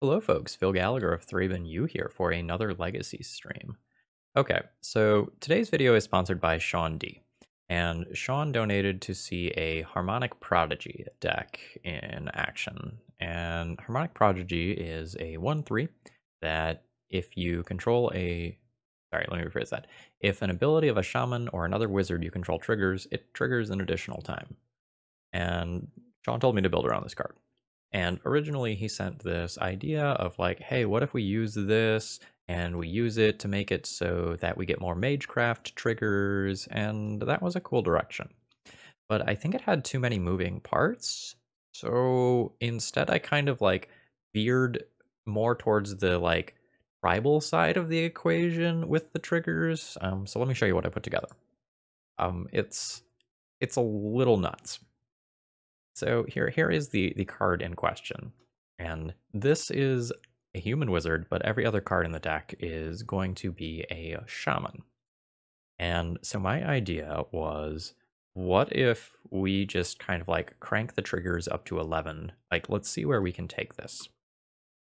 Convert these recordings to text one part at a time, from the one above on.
Hello folks, Phil Gallagher of Thraben U here for another Legacy stream. Okay, so today's video is sponsored by Sean D. And Sean donated to see a Harmonic Prodigy deck in action. And Harmonic Prodigy is a 1-3 that if you control a... Sorry, let me rephrase that. If an ability of a shaman or another wizard you control triggers, it triggers an additional time. And Sean told me to build around this card. And originally he sent this idea of like, hey, what if we use this and we use it to make it so that we get more Magecraft triggers, and that was a cool direction. But I think it had too many moving parts, so instead I kind of like veered more towards the like tribal side of the equation with the triggers. Um, so let me show you what I put together. Um, it's it's a little nuts. So here, here is the, the card in question. And this is a human wizard, but every other card in the deck is going to be a shaman. And so my idea was, what if we just kind of like crank the triggers up to 11? Like, let's see where we can take this.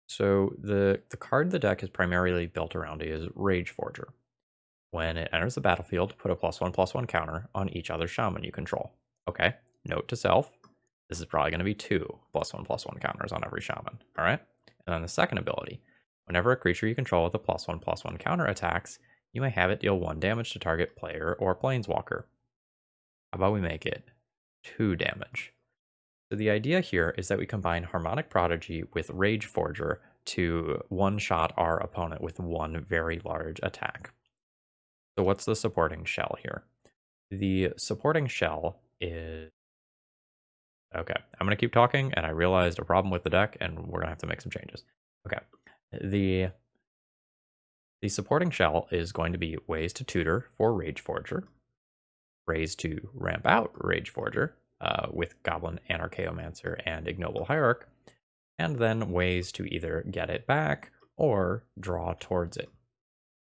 So the, the card the deck is primarily built around is Rage Forger. When it enters the battlefield, put a plus one plus one counter on each other shaman you control. Okay, note to self, this is probably going to be two plus one plus one counters on every shaman. All right. And then the second ability whenever a creature you control with a plus one plus one counter attacks, you may have it deal one damage to target player or planeswalker. How about we make it two damage? So the idea here is that we combine Harmonic Prodigy with Rage Forger to one shot our opponent with one very large attack. So what's the supporting shell here? The supporting shell is Okay, I'm going to keep talking, and I realized a problem with the deck, and we're going to have to make some changes. Okay, the the supporting shell is going to be ways to tutor for Rage Forger, ways to ramp out Rage Forger uh, with Goblin Anarchomancer and Ignoble Hierarch, and then ways to either get it back or draw towards it.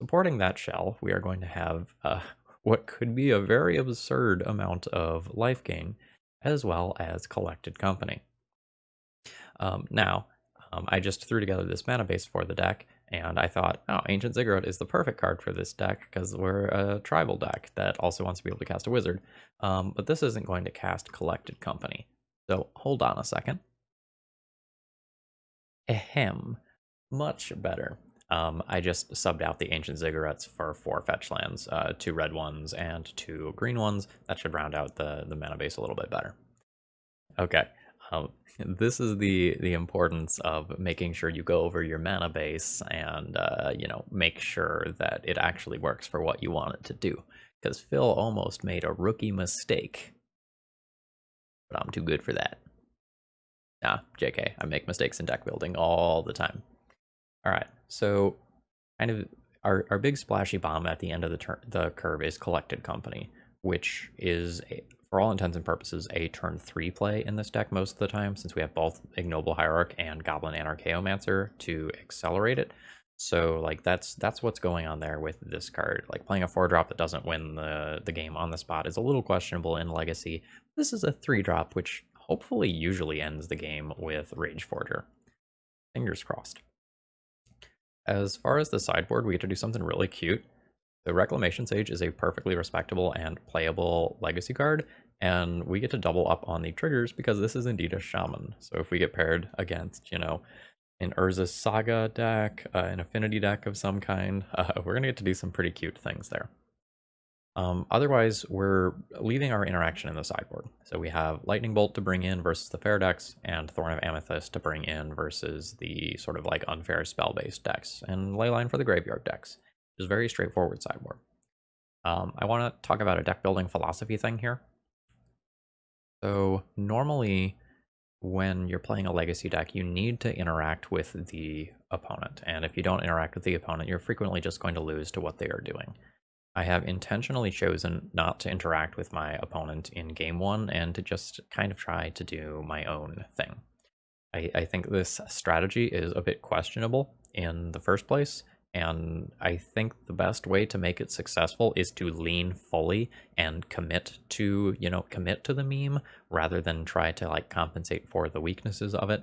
Supporting that shell, we are going to have uh, what could be a very absurd amount of life gain as well as collected company. Um, now, um, I just threw together this mana base for the deck, and I thought, oh, Ancient Ziggurat is the perfect card for this deck because we're a tribal deck that also wants to be able to cast a wizard. Um, but this isn't going to cast Collected Company. So hold on a second. Ahem. Much better. Um, I just subbed out the Ancient Ziggurats for four fetch lands, uh, two red ones and two green ones. That should round out the, the mana base a little bit better. Okay, um, this is the, the importance of making sure you go over your mana base and, uh, you know, make sure that it actually works for what you want it to do. Because Phil almost made a rookie mistake. But I'm too good for that. Nah, JK, I make mistakes in deck building all the time. All right, so kind of our, our big splashy bomb at the end of the, turn, the curve is Collected Company, which is, a, for all intents and purposes, a turn 3 play in this deck most of the time, since we have both Ignoble Hierarch and Goblin Anarchomancer to accelerate it. So like that's that's what's going on there with this card. Like playing a four drop that doesn't win the the game on the spot is a little questionable in Legacy. This is a three drop, which hopefully usually ends the game with Rage Forger. Fingers crossed. As far as the sideboard, we get to do something really cute. The Reclamation Sage is a perfectly respectable and playable legacy card, and we get to double up on the triggers because this is indeed a shaman. So if we get paired against, you know, an Urza Saga deck, uh, an affinity deck of some kind, uh, we're going to get to do some pretty cute things there. Um, otherwise, we're leaving our interaction in the sideboard. So we have Lightning Bolt to bring in versus the fair decks, and Thorn of Amethyst to bring in versus the sort of like unfair spell-based decks, and Leyline for the graveyard decks. It's very straightforward sideboard. Um, I want to talk about a deck building philosophy thing here. So normally, when you're playing a legacy deck, you need to interact with the opponent, and if you don't interact with the opponent, you're frequently just going to lose to what they are doing. I have intentionally chosen not to interact with my opponent in game one and to just kind of try to do my own thing. I, I think this strategy is a bit questionable in the first place, and I think the best way to make it successful is to lean fully and commit to, you know, commit to the meme rather than try to like compensate for the weaknesses of it.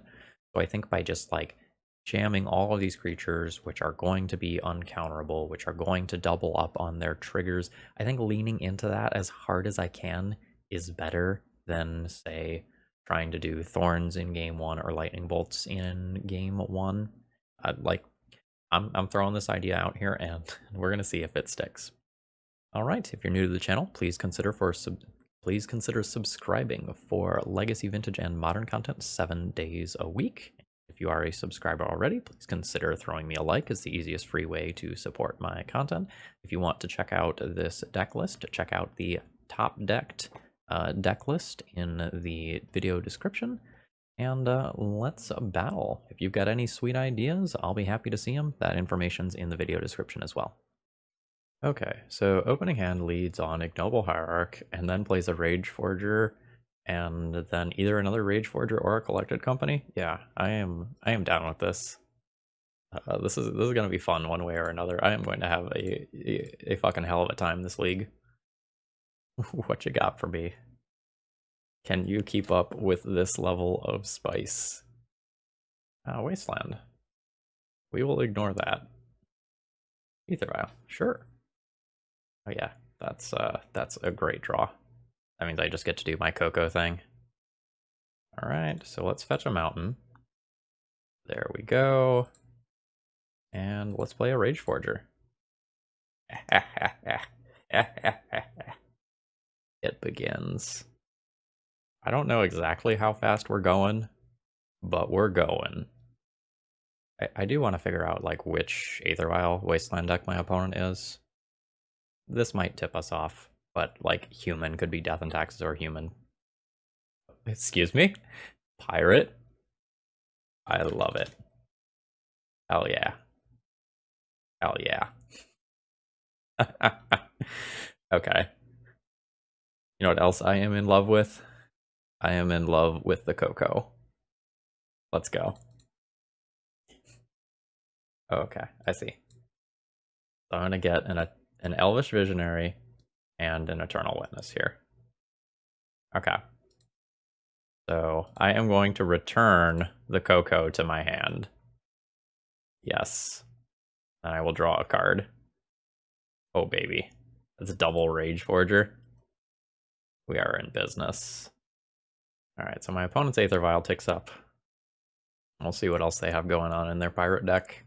So I think by just like jamming all of these creatures, which are going to be uncounterable, which are going to double up on their triggers. I think leaning into that as hard as I can is better than, say, trying to do thorns in game one or lightning bolts in game one. I, like, I'm, I'm throwing this idea out here and we're going to see if it sticks. All right, if you're new to the channel, please consider for sub please consider subscribing for legacy vintage and modern content seven days a week if you are a subscriber already, please consider throwing me a like. It's the easiest free way to support my content. If you want to check out this deck list, check out the top decked uh, deck list in the video description. And uh, let's battle. If you've got any sweet ideas, I'll be happy to see them. That information's in the video description as well. Okay, so opening hand leads on Ignoble Hierarch, and then plays a Rage Forger, and then either another Rage Forger or a collected company. Yeah, I am I am down with this. Uh, this is this is gonna be fun one way or another. I am going to have a a, a fucking hell of a time this league. what you got for me? Can you keep up with this level of spice? Uh, Wasteland. We will ignore that. Aether sure. Oh yeah, that's uh that's a great draw. That means I just get to do my Coco thing. All right, so let's fetch a mountain. There we go. And let's play a Rage Forger. it begins. I don't know exactly how fast we're going, but we're going. I, I do want to figure out like which Aether Wasteland deck my opponent is. This might tip us off but like human could be death and taxes or human. Excuse me? Pirate? I love it. Hell yeah. Hell yeah. okay. You know what else I am in love with? I am in love with the Coco. Let's go. Okay, I see. So I'm gonna get an an Elvish Visionary and an Eternal Witness here. Okay. So I am going to return the Coco to my hand. Yes. And I will draw a card. Oh, baby. That's a double Rage Forger. We are in business. Alright, so my opponent's Aether Vial ticks up. We'll see what else they have going on in their pirate deck.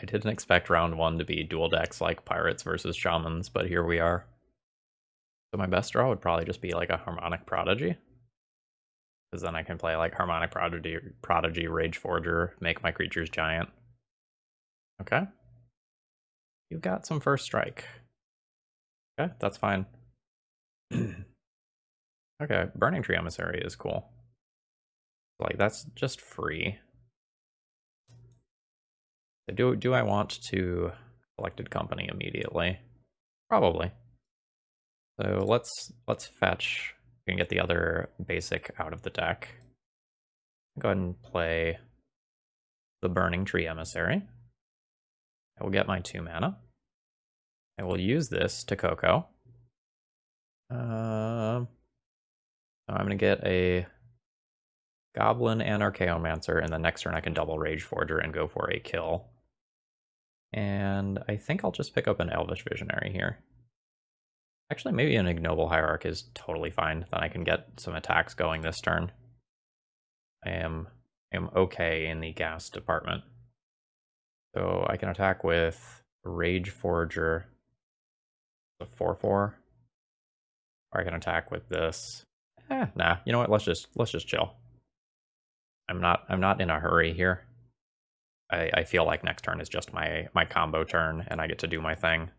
I didn't expect round one to be dual decks like pirates versus shamans, but here we are. So my best draw would probably just be like a harmonic prodigy. Because then I can play like harmonic prodigy, prodigy, rage forger, make my creatures giant. Okay. You've got some first strike. Okay, that's fine. okay, Burning Tree Emissary is cool. Like, that's just free. Do do I want to collected company immediately? Probably. So let's let's fetch. We can get the other basic out of the deck. Go ahead and play the Burning Tree Emissary. I will get my two mana. I will use this to Coco. Uh, I'm going to get a Goblin Anarchomancer, and the next turn I can double Rage Forger and go for a kill. And I think I'll just pick up an Elvish Visionary here. Actually, maybe an Ignoble Hierarch is totally fine. Then I can get some attacks going this turn. I am, am okay in the gas department. So I can attack with Rage Forger, the 4-4. Or I can attack with this. Eh, nah, you know what? Let's just let's just chill. I'm not I'm not in a hurry here. I, I feel like next turn is just my my combo turn and I get to do my thing.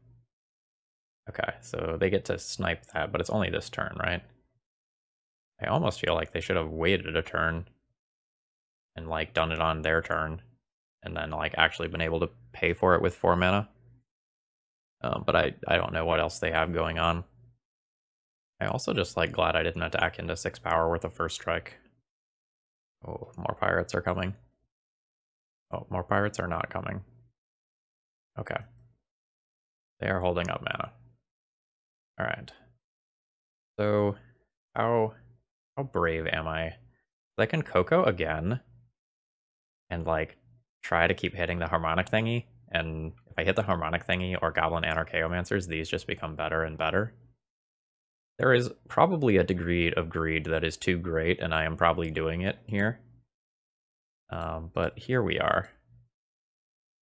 Okay, so they get to snipe that, but it's only this turn, right? I almost feel like they should have waited a turn and like done it on their turn and then like actually been able to pay for it with four mana. Um, but I, I don't know what else they have going on. I also just like glad I didn't attack into six power with a first strike. Oh, more pirates are coming. Oh, more pirates are not coming. Okay. They are holding up mana. Alright. So, how, how brave am I? I can Coco again and, like, try to keep hitting the harmonic thingy, and if I hit the harmonic thingy or goblin anarchomancers, these just become better and better. There is probably a degree of greed that is too great, and I am probably doing it here. Um, but here we are.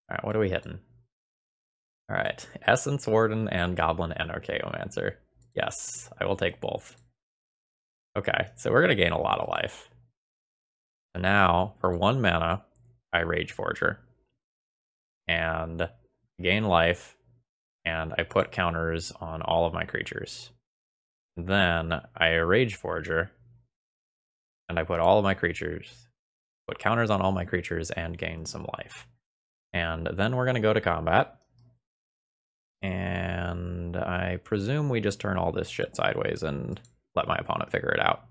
Alright, what are we hitting? Alright, Essence Warden and Goblin Anarchomancer. Yes, I will take both. Okay, so we're going to gain a lot of life. So now, for one mana, I Rage Forger. And gain life, and I put counters on all of my creatures. Then I Rage Forger, and I put all of my creatures, put counters on all my creatures, and gain some life. And then we're going to go to combat. And I presume we just turn all this shit sideways and let my opponent figure it out.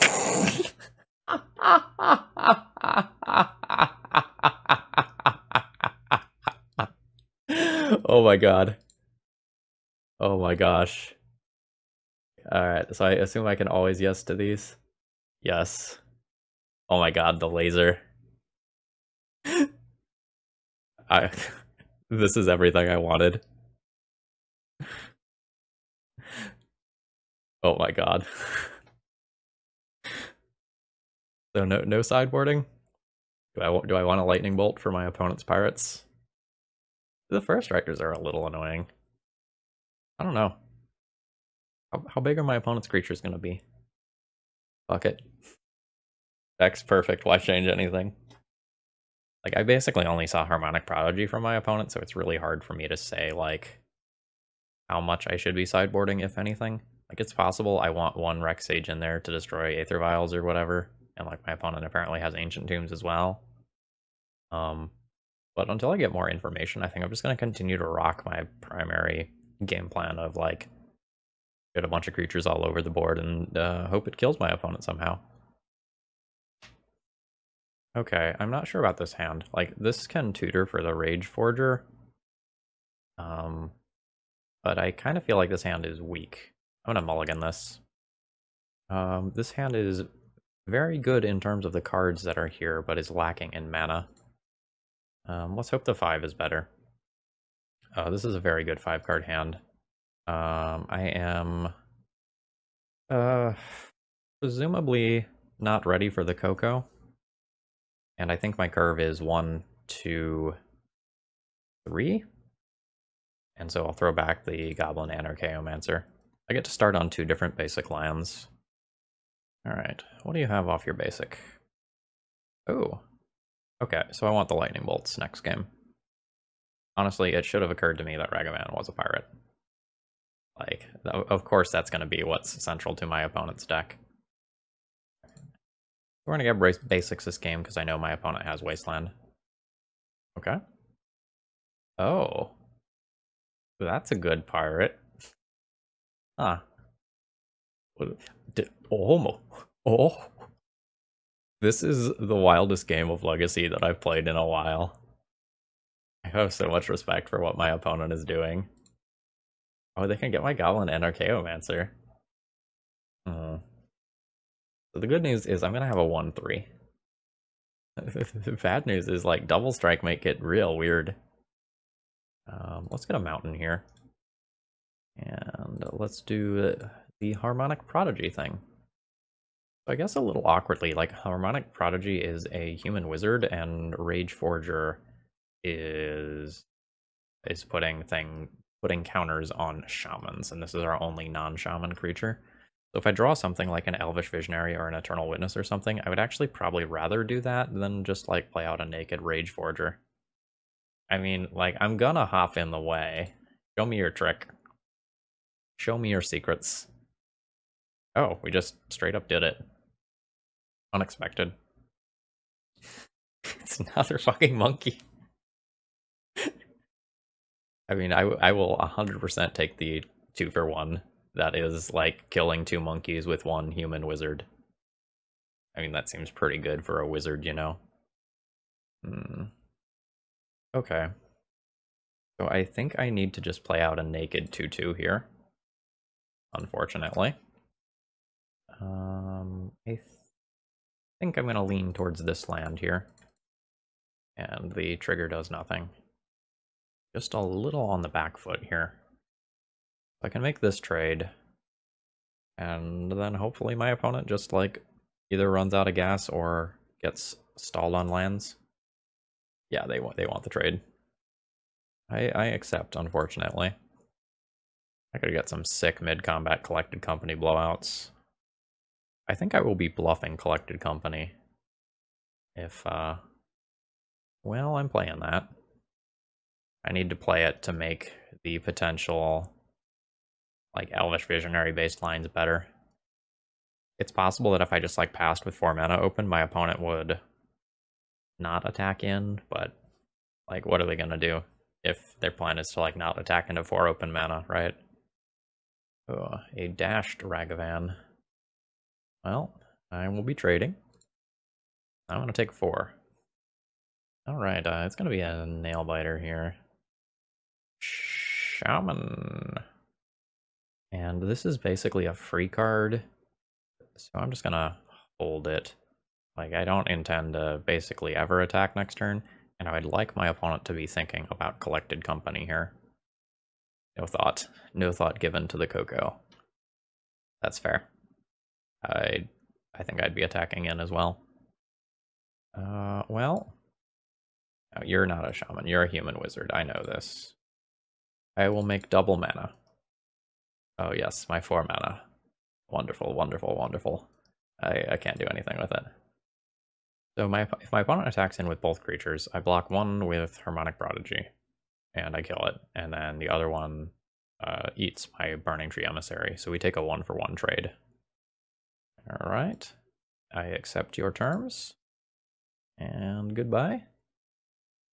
oh my god. Oh my gosh. Alright, so I assume I can always yes to these? Yes. Oh my god, the laser. I this is everything I wanted. Oh my god. so no no sideboarding? Do I do I want a lightning bolt for my opponent's pirates? The first strikers are a little annoying. I don't know. How, how big are my opponent's creatures going to be? Fuck it. Deck's perfect. Why change anything? Like, I basically only saw Harmonic Prodigy from my opponent, so it's really hard for me to say, like, how much I should be sideboarding, if anything. Like, it's possible I want one Rec Sage in there to destroy Aether Vials or whatever, and, like, my opponent apparently has Ancient Tombs as well. Um, but until I get more information, I think I'm just going to continue to rock my primary game plan of, like, get a bunch of creatures all over the board and uh, hope it kills my opponent somehow. Okay, I'm not sure about this hand. Like, this can tutor for the Rage Forger. Um, but I kind of feel like this hand is weak. I'm gonna mulligan this. Um, this hand is very good in terms of the cards that are here, but is lacking in mana. Um, let's hope the 5 is better. Oh, this is a very good 5-card hand. Um, I am... Uh, presumably not ready for the Coco. And I think my curve is one, two, three. And so I'll throw back the Goblin Anarchomancer. I get to start on two different basic lands. Alright, what do you have off your basic? Oh. Okay, so I want the Lightning Bolts next game. Honestly, it should have occurred to me that Ragavan was a pirate. Like, of course that's going to be what's central to my opponent's deck. We're to get basics this game because I know my opponent has Wasteland. Okay. Oh. That's a good pirate. Ah. Oh, oh. This is the wildest game of Legacy that I've played in a while. I have so much respect for what my opponent is doing. Oh, they can get my Goblin Anarchomancer. Hmm. So the good news is I'm going to have a 1-3. the bad news is like double strike might get real weird. Um, let's get a mountain here. And let's do the harmonic prodigy thing. I guess a little awkwardly, like harmonic prodigy is a human wizard and rage forger is is putting thing putting counters on shamans, and this is our only non-shaman creature. So if I draw something like an Elvish Visionary or an Eternal Witness or something, I would actually probably rather do that than just like play out a naked Rage Forger. I mean, like, I'm gonna hop in the way. Show me your trick. Show me your secrets. Oh, we just straight up did it. Unexpected. it's another fucking monkey. I mean, I, I will 100% take the two for one that is like killing two monkeys with one human wizard. I mean, that seems pretty good for a wizard, you know? Hmm. Okay. So I think I need to just play out a naked 2-2 here. Unfortunately. Um, I th think I'm going to lean towards this land here. and the trigger does nothing. Just a little on the back foot here. I can make this trade, and then hopefully my opponent just like either runs out of gas or gets stalled on lands. Yeah, they want they want the trade. I I accept, unfortunately. I could get some sick mid-combat collected company blowouts. I think I will be bluffing collected company. If, uh... Well, I'm playing that. I need to play it to make the potential, like, Elvish Visionary based lines better. It's possible that if I just, like, passed with 4 mana open, my opponent would not attack in, but, like, what are they gonna do if their plan is to, like, not attack into 4 open mana, right? Oh, a dashed Ragavan. Well, I will be trading. I'm to take four. Alright, uh, it's to be a nail biter here. Shaman. And this is basically a free card. So I'm just to hold it. Like, I don't intend to basically ever attack next turn. And I would like my opponent to be thinking about collected company here. No thought. No thought given to the Coco. That's fair. I I think I'd be attacking in as well. Uh, well, no, you're not a shaman. You're a human wizard. I know this. I will make double mana. Oh yes, my four mana. Wonderful, wonderful, wonderful. I, I can't do anything with it. So my if my opponent attacks in with both creatures, I block one with Harmonic Prodigy and I kill it, and then the other one uh, eats my Burning Tree Emissary. So we take a one for one trade. All right, I accept your terms, and goodbye,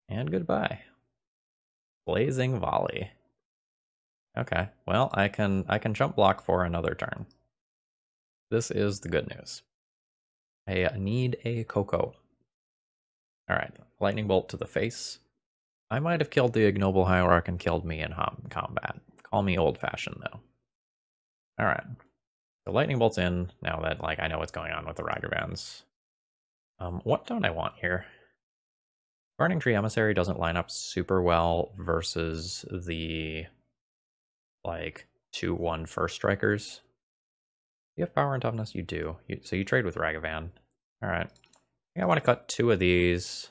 and goodbye. Blazing Volley. Okay, well I can I can chump block for another turn. This is the good news. I need a Coco. All right, lightning bolt to the face. I might have killed the ignoble hierarch and killed me in combat. Call me old-fashioned, though. Alright. The lightning bolt's in, now that, like, I know what's going on with the Ragavans. Um, what don't I want here? Burning Tree Emissary doesn't line up super well versus the, like, two one first strikers. You have power and toughness? You do. You, so you trade with Ragavan. Alright. I think I want to cut two of these.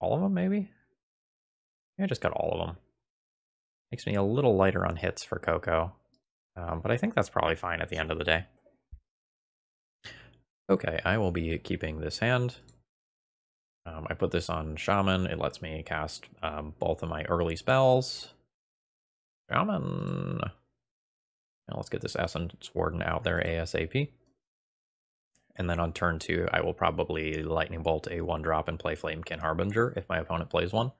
All of them, maybe? I just got all of them. Makes me a little lighter on hits for Coco. Um, but I think that's probably fine at the end of the day. Okay, I will be keeping this hand. Um, I put this on Shaman. It lets me cast um, both of my early spells. Shaman! Now let's get this Essence Warden out there ASAP. And then on turn two, I will probably Lightning Bolt a one drop and play Flamekin Harbinger if my opponent plays one.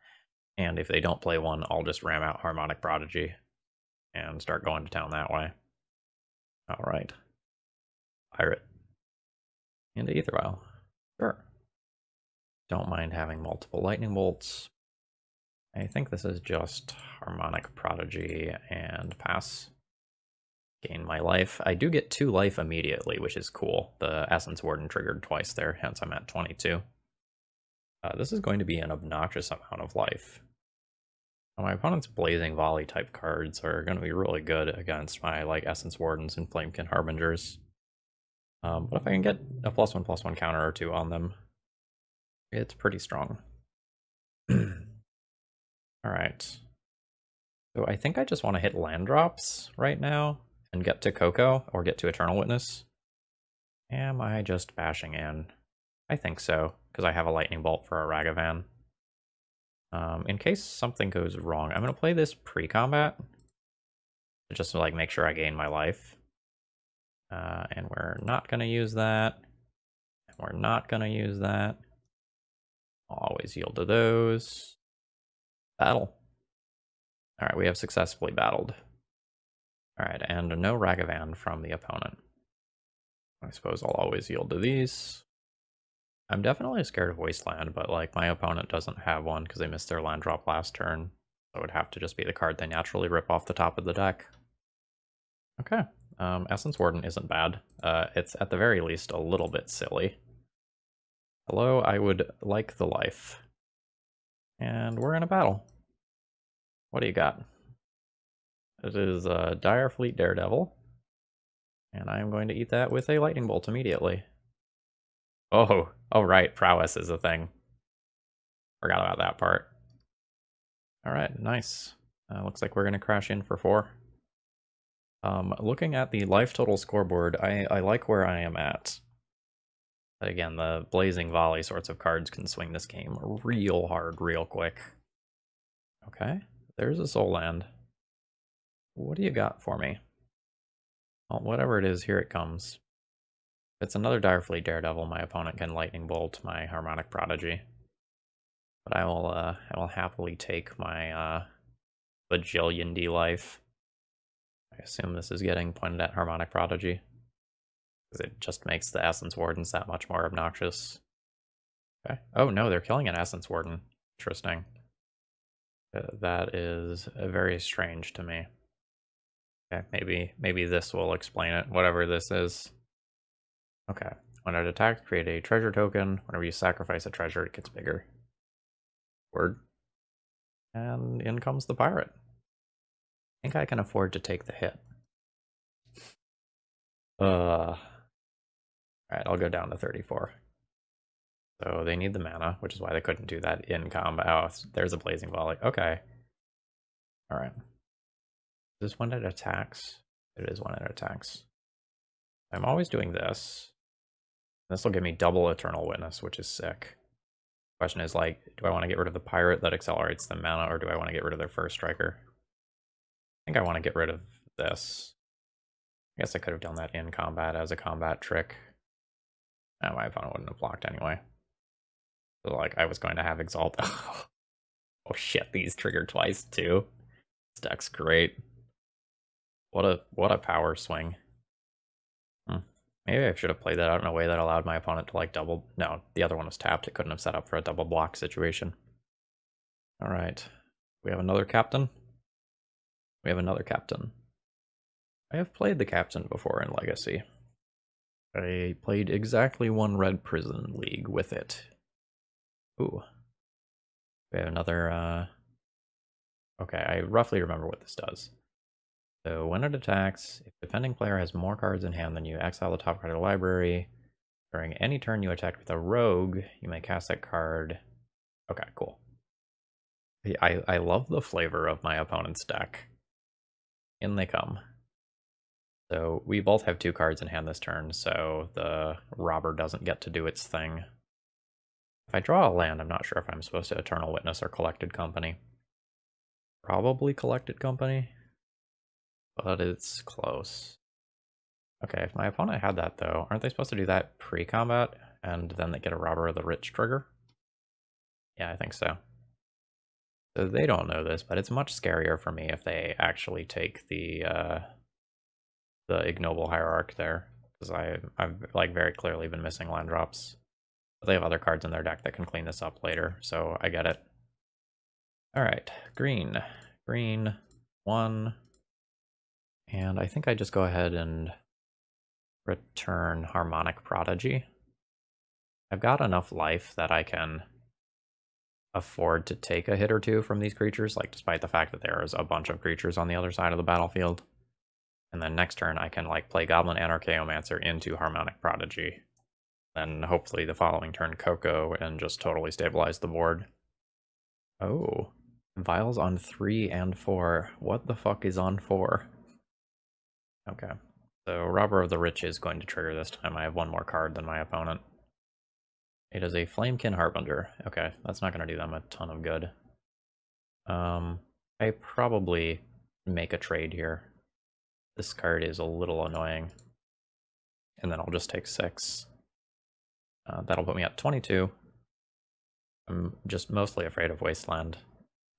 And if they don't play one, I'll just ram out Harmonic Prodigy and start going to town that way. All right. Pirate. Into Aether. Sure. Don't mind having multiple lightning bolts. I think this is just Harmonic Prodigy and pass. Gain my life. I do get two life immediately, which is cool. The Essence Warden triggered twice there, hence I'm at 22. Uh, this is going to be an obnoxious amount of life. My opponent's Blazing Volley type cards are going to be really good against my like Essence Wardens and Flamekin Harbingers. Um, but if I can get a plus one plus one counter or two on them, it's pretty strong. Alright. So I think I just want to hit land drops right now and get to Coco or get to Eternal Witness. Am I just bashing in? I think so because I have a lightning bolt for a Ragavan. Um, in case something goes wrong, I'm going to play this pre-combat. Just to like make sure I gain my life. Uh, and we're not going to use that. And we're not going to use that. I'll always yield to those. Battle. Alright, we have successfully battled. Alright, and no Ragavan from the opponent. I suppose I'll always yield to these. I'm definitely scared of Wasteland, but like my opponent doesn't have one because they missed their land drop last turn. So would have to just be the card they naturally rip off the top of the deck. Okay, um, Essence Warden isn't bad. Uh, it's at the very least a little bit silly. Hello, I would like the life. And we're in a battle. What do you got? It is a Dire Fleet Daredevil. And I am going to eat that with a lightning bolt immediately. Oh, oh right, prowess is a thing. Forgot about that part. All right, nice. Uh, looks like we're going to crash in for four. Um, looking at the life total scoreboard, I, I like where I am at. But again, the blazing volley sorts of cards can swing this game real hard, real quick. Okay, there's a sol land. What do you got for me? Well, whatever it is, here it comes. If it's another Direfleet Daredevil, my opponent can Lightning Bolt my Harmonic Prodigy. But I will, uh, I will happily take my, uh, bajillion D life. I assume this is getting pointed at Harmonic Prodigy. Because it just makes the Essence Wardens that much more obnoxious. Okay. Oh no, they're killing an Essence Warden. Interesting. Uh, that is uh, very strange to me. Okay, maybe maybe this will explain it, whatever this is. Okay. When it attacks, create a treasure token. Whenever you sacrifice a treasure, it gets bigger. Word. And in comes the pirate. I think I can afford to take the hit. Uh, Alright, I'll go down to 34. So they need the mana, which is why they couldn't do that in combat. Oh, there's a Blazing Volley. Okay. Alright. Is this one it attacks? It is one it attacks. I'm always doing this. This will give me double Eternal Witness, which is sick. Question is like, do I want to get rid of the pirate that accelerates the mana, or do I want to get rid of their first striker? I think I want to get rid of this. I guess I could have done that in combat as a combat trick. Oh, my opponent wouldn't have blocked anyway. So, like, I was going to have Exalt. oh shit, these trigger twice too. This deck's great. What a what a power swing. Hmm. Maybe I should have played that out in a way that allowed my opponent to like double. No, the other one was tapped. It couldn't have set up for a double block situation. All right, we have another captain. We have another captain. I have played the captain before in Legacy. I played exactly one Red Prison League with it. Ooh. We have another, uh... Okay, I roughly remember what this does. So when it attacks, if the defending player has more cards in hand than you, exile the top card of the library. During any turn you attack with a rogue, you may cast that card. Okay, cool. I, I love the flavor of my opponent's deck. In they come. So we both have two cards in hand this turn, so the robber doesn't get to do its thing. If I draw a land, I'm not sure if I'm supposed to Eternal Witness or Collected Company. Probably Collected Company, but it's close. Okay, if my opponent had that though, aren't they supposed to do that pre-combat and then they get a Robber of the Rich trigger? Yeah, I think so. So they don't know this, but it's much scarier for me if they actually take the uh, the ignoble hierarch there, because I I've like very clearly been missing land drops. But they have other cards in their deck that can clean this up later, so I get it. All right, green, green, one, and I think I just go ahead and return Harmonic Prodigy. I've got enough life that I can afford to take a hit or two from these creatures, like despite the fact that there's a bunch of creatures on the other side of the battlefield. And then next turn I can like play Goblin Anarchomancer into Harmonic Prodigy. Then hopefully the following turn Coco and just totally stabilize the board. Oh, Vials on 3 and 4. What the fuck is on 4? Okay, so Robber of the Rich is going to trigger this time. I have one more card than my opponent. It is a Flamekin Harbinger. Okay, that's not going to do them a ton of good. Um, I probably make a trade here. This card is a little annoying. And then I'll just take six. Uh, that'll put me at 22. I'm just mostly afraid of Wasteland.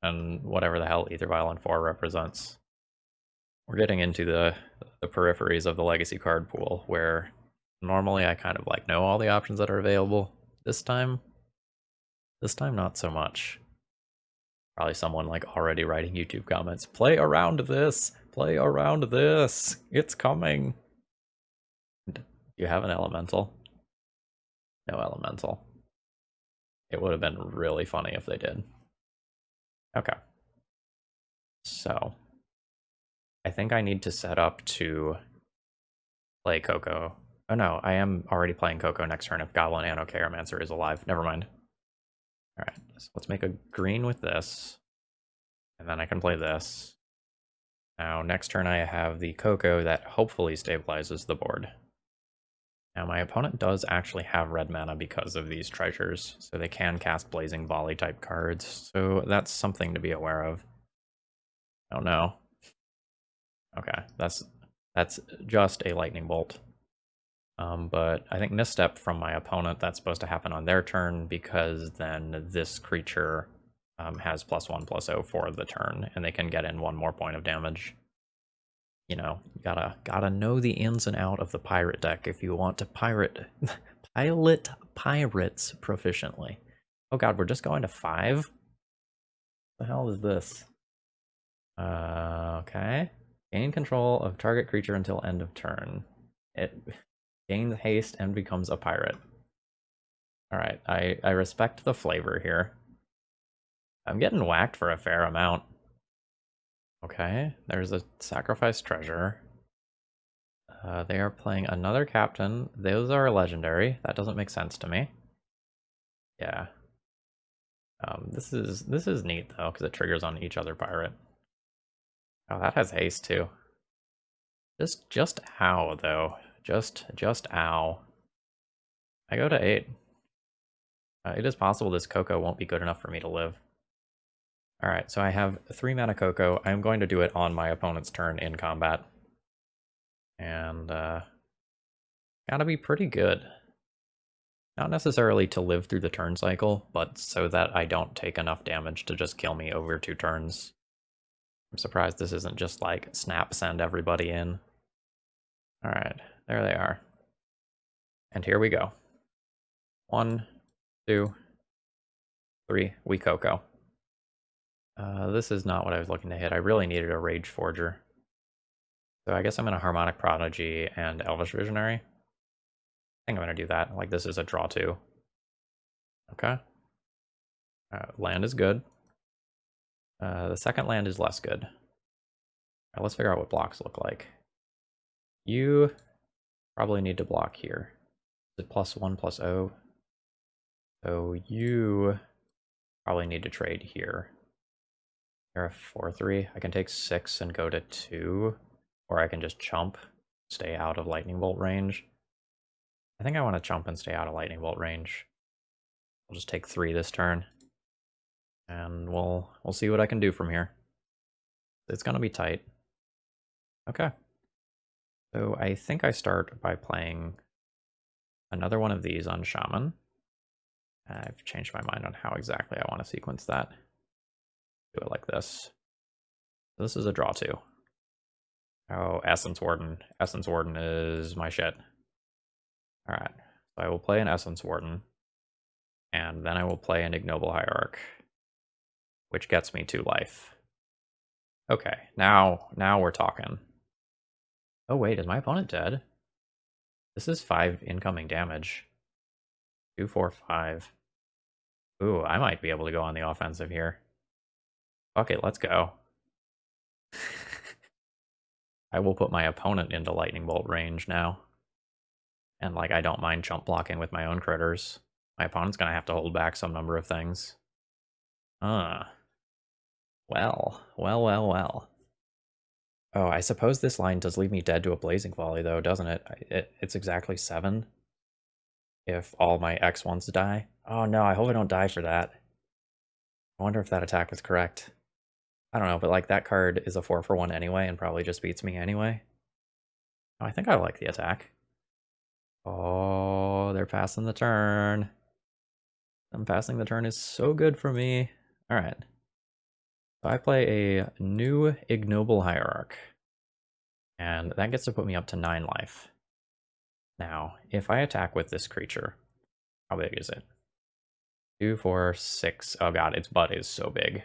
And whatever the hell Aether Vial on 4 represents. We're getting into the, the peripheries of the Legacy card pool, where normally I kind of like know all the options that are available, this time, this time not so much. Probably someone like already writing YouTube comments. Play around this. Play around this. It's coming. You have an elemental. No elemental. It would have been really funny if they did. Okay. So, I think I need to set up to play Coco. Oh no, I am already playing Coco next turn if Goblin Anarchomancer is alive. Never mind. Alright, so let's make a green with this. And then I can play this. Now, next turn I have the Coco that hopefully stabilizes the board. Now, my opponent does actually have red mana because of these treasures, so they can cast Blazing Volley type cards, so that's something to be aware of. Oh no. Okay, that's that's just a Lightning Bolt. Um, but I think misstep from my opponent, that's supposed to happen on their turn because then this creature um, has plus one, plus O for the turn, and they can get in one more point of damage. You know, gotta gotta know the ins and out of the pirate deck if you want to pirate pilot pirates proficiently. Oh god, we're just going to five? What the hell is this? Uh, okay. Gain control of target creature until end of turn. It gains haste and becomes a pirate. Alright, I, I respect the flavor here. I'm getting whacked for a fair amount. Okay, there's a sacrifice treasure. Uh, they are playing another captain. Those are legendary. That doesn't make sense to me. Yeah. Um, this is this is neat though, because it triggers on each other pirate. Oh, that has haste too. Just just ow though? Just just ow. I go to eight. Uh, it is possible this Coco won't be good enough for me to live. Alright, so I have three mana Coco. I'm going to do it on my opponent's turn in combat. And, uh, gotta be pretty good. Not necessarily to live through the turn cycle, but so that I don't take enough damage to just kill me over two turns. I'm surprised this isn't just like snap send everybody in. Alright, there they are. And here we go. One, two, three, we Coco. Uh, this is not what I was looking to hit. I really needed a Rage Forger. So I guess I'm in a Harmonic Prodigy and Elvish Visionary. I think I'm going to do that. Like, this is a draw two. Okay. Uh, land is good. Uh, the second land is less good. Let's figure out what blocks look like. You probably need to block here. Is it plus one plus O? So you probably need to trade here. You're a 4-3. I can take 6 and go to 2. Or I can just chump, stay out of lightning bolt range. I think I want to chump and stay out of lightning bolt range. I'll just take 3 this turn. And we'll we'll see what I can do from here. It's gonna be tight. Okay. So I think I start by playing another one of these on Shaman. I've changed my mind on how exactly I want to sequence that do it like this. This is a draw two. Oh, Essence Warden. Essence Warden is my shit. Alright, so I will play an Essence Warden, and then I will play an Ignoble Hierarch, which gets me to life. Okay, now, now we're talking. Oh wait, is my opponent dead? This is five incoming damage. Two, four, five. Ooh, I might be able to go on the offensive here. Fuck it, let's go. I will put my opponent into lightning bolt range now. And like I don't mind chump blocking with my own critters. My opponent's gonna have to hold back some number of things. Ah. Well, well, well, well. Oh, I suppose this line does leave me dead to a blazing volley though, doesn't it? it it's exactly seven. If all my X ones die. Oh no, I hope I don't die for that. I wonder if that attack was correct. I don't know, but like that card is a four for one anyway and probably just beats me anyway. Oh, I think I like the attack. Oh, they're passing the turn. Them passing the turn is so good for me. All right. So I play a new ignoble hierarch. And that gets to put me up to nine life. Now, if I attack with this creature, how big is it? Two, four, six. Oh god, its butt is so big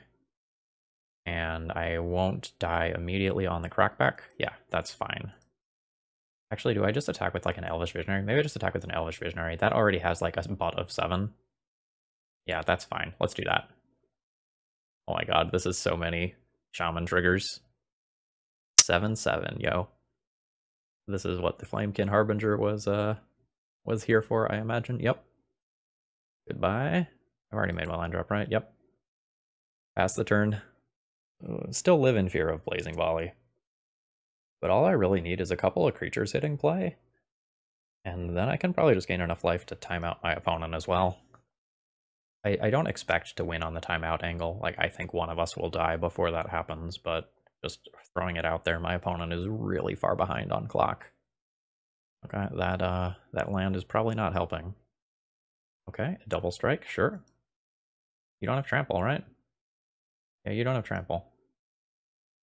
and I won't die immediately on the crackback. Yeah, that's fine. Actually, do I just attack with like an Elvish Visionary? Maybe I just attack with an Elvish Visionary. That already has like a butt of seven. Yeah, that's fine. Let's do that. Oh my god, this is so many shaman triggers. 7-7, yo. This is what the Flamekin Harbinger was uh was here for, I imagine. Yep. Goodbye. I've already made my line drop, right? Yep. Pass the turn. Still live in fear of Blazing Volley. But all I really need is a couple of creatures hitting play. And then I can probably just gain enough life to time out my opponent as well. I, I don't expect to win on the timeout angle. Like, I think one of us will die before that happens, but just throwing it out there, my opponent is really far behind on clock. Okay, that, uh, that land is probably not helping. Okay, double strike, sure. You don't have trample, right? Yeah, you don't have trample.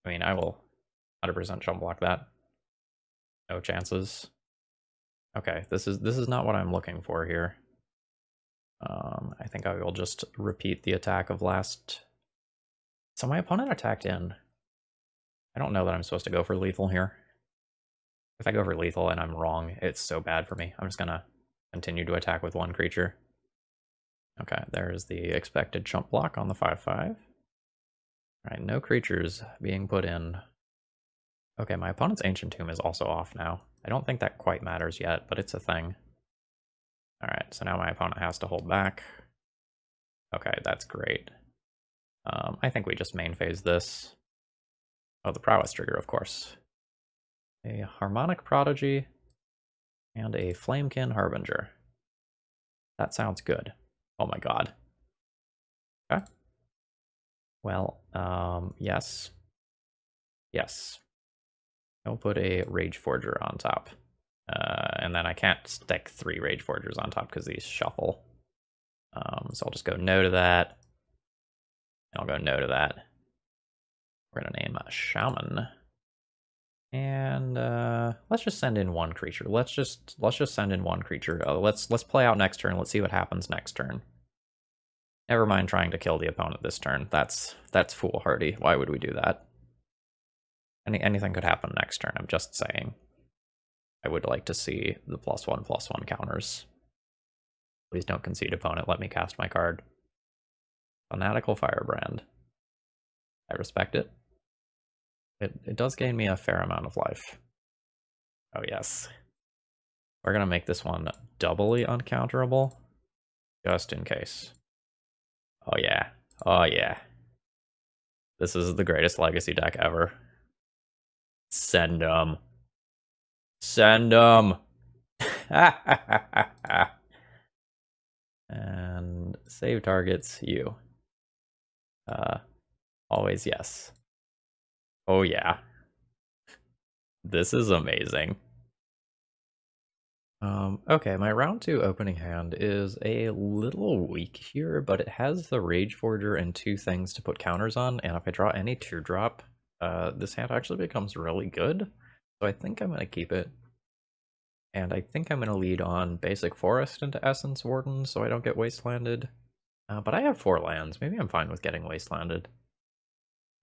I mean, I will 100% chump block that. No chances. Okay, this is this is not what I'm looking for here. Um, I think I will just repeat the attack of last... So my opponent attacked in. I don't know that I'm supposed to go for lethal here. If I go for lethal and I'm wrong, it's so bad for me. I'm just gonna continue to attack with one creature. Okay, there's the expected chump block on the 5-5. Alright, no creatures being put in. Okay, my opponent's Ancient Tomb is also off now. I don't think that quite matters yet, but it's a thing. Alright, so now my opponent has to hold back. Okay, that's great. Um, I think we just main phase this. Oh, the prowess trigger, of course. A harmonic prodigy and a flamekin harbinger. That sounds good. Oh my god. Okay. Well, um, yes. Yes. I'll put a Rage Forger on top. Uh, and then I can't stick three Rage Forgers on top because these shuffle. Um, so I'll just go no to that. I'll go no to that. We're gonna name a Shaman. And uh, let's just send in one creature. Let's just let's just send in one creature. Uh, let's let's play out next turn. Let's see what happens next turn. Never mind trying to kill the opponent this turn. That's that's foolhardy. Why would we do that? Any anything could happen next turn. I'm just saying. I would like to see the plus one plus one counters. Please don't concede opponent. Let me cast my card. Fanatical Firebrand. I respect it. It it does gain me a fair amount of life. Oh yes. We're gonna make this one doubly uncounterable. Just in case. Oh yeah. Oh yeah. This is the greatest legacy deck ever. Send them. Send them. and save targets, you. Uh, always yes. Oh yeah. This is amazing. Um, okay, my round two opening hand is a little weak here, but it has the Rage Forger and two things to put counters on, and if I draw any Teardrop, uh, this hand actually becomes really good. So I think I'm going to keep it. And I think I'm going to lead on Basic Forest into Essence Warden so I don't get Wastelanded. Uh, but I have four lands. Maybe I'm fine with getting Wastelanded.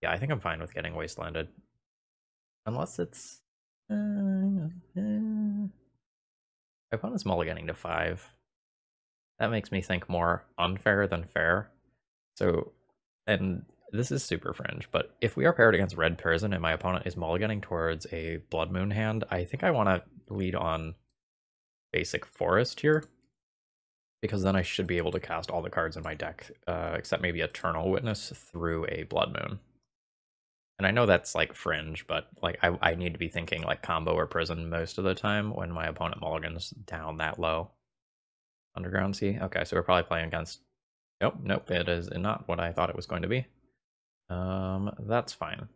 Yeah, I think I'm fine with getting Wastelanded. Unless it's... Uh, uh... My opponent's mulliganing to five. That makes me think more unfair than fair. So, and this is super fringe, but if we are paired against Red Prison and my opponent is mulliganing towards a Blood Moon hand, I think I want to lead on basic Forest here. Because then I should be able to cast all the cards in my deck, uh, except maybe Eternal Witness through a Blood Moon. And I know that's like fringe, but like I, I need to be thinking like combo or prison most of the time when my opponent mulligans down that low. Underground Sea? Okay, so we're probably playing against... Nope, nope, it is not what I thought it was going to be. Um, that's fine.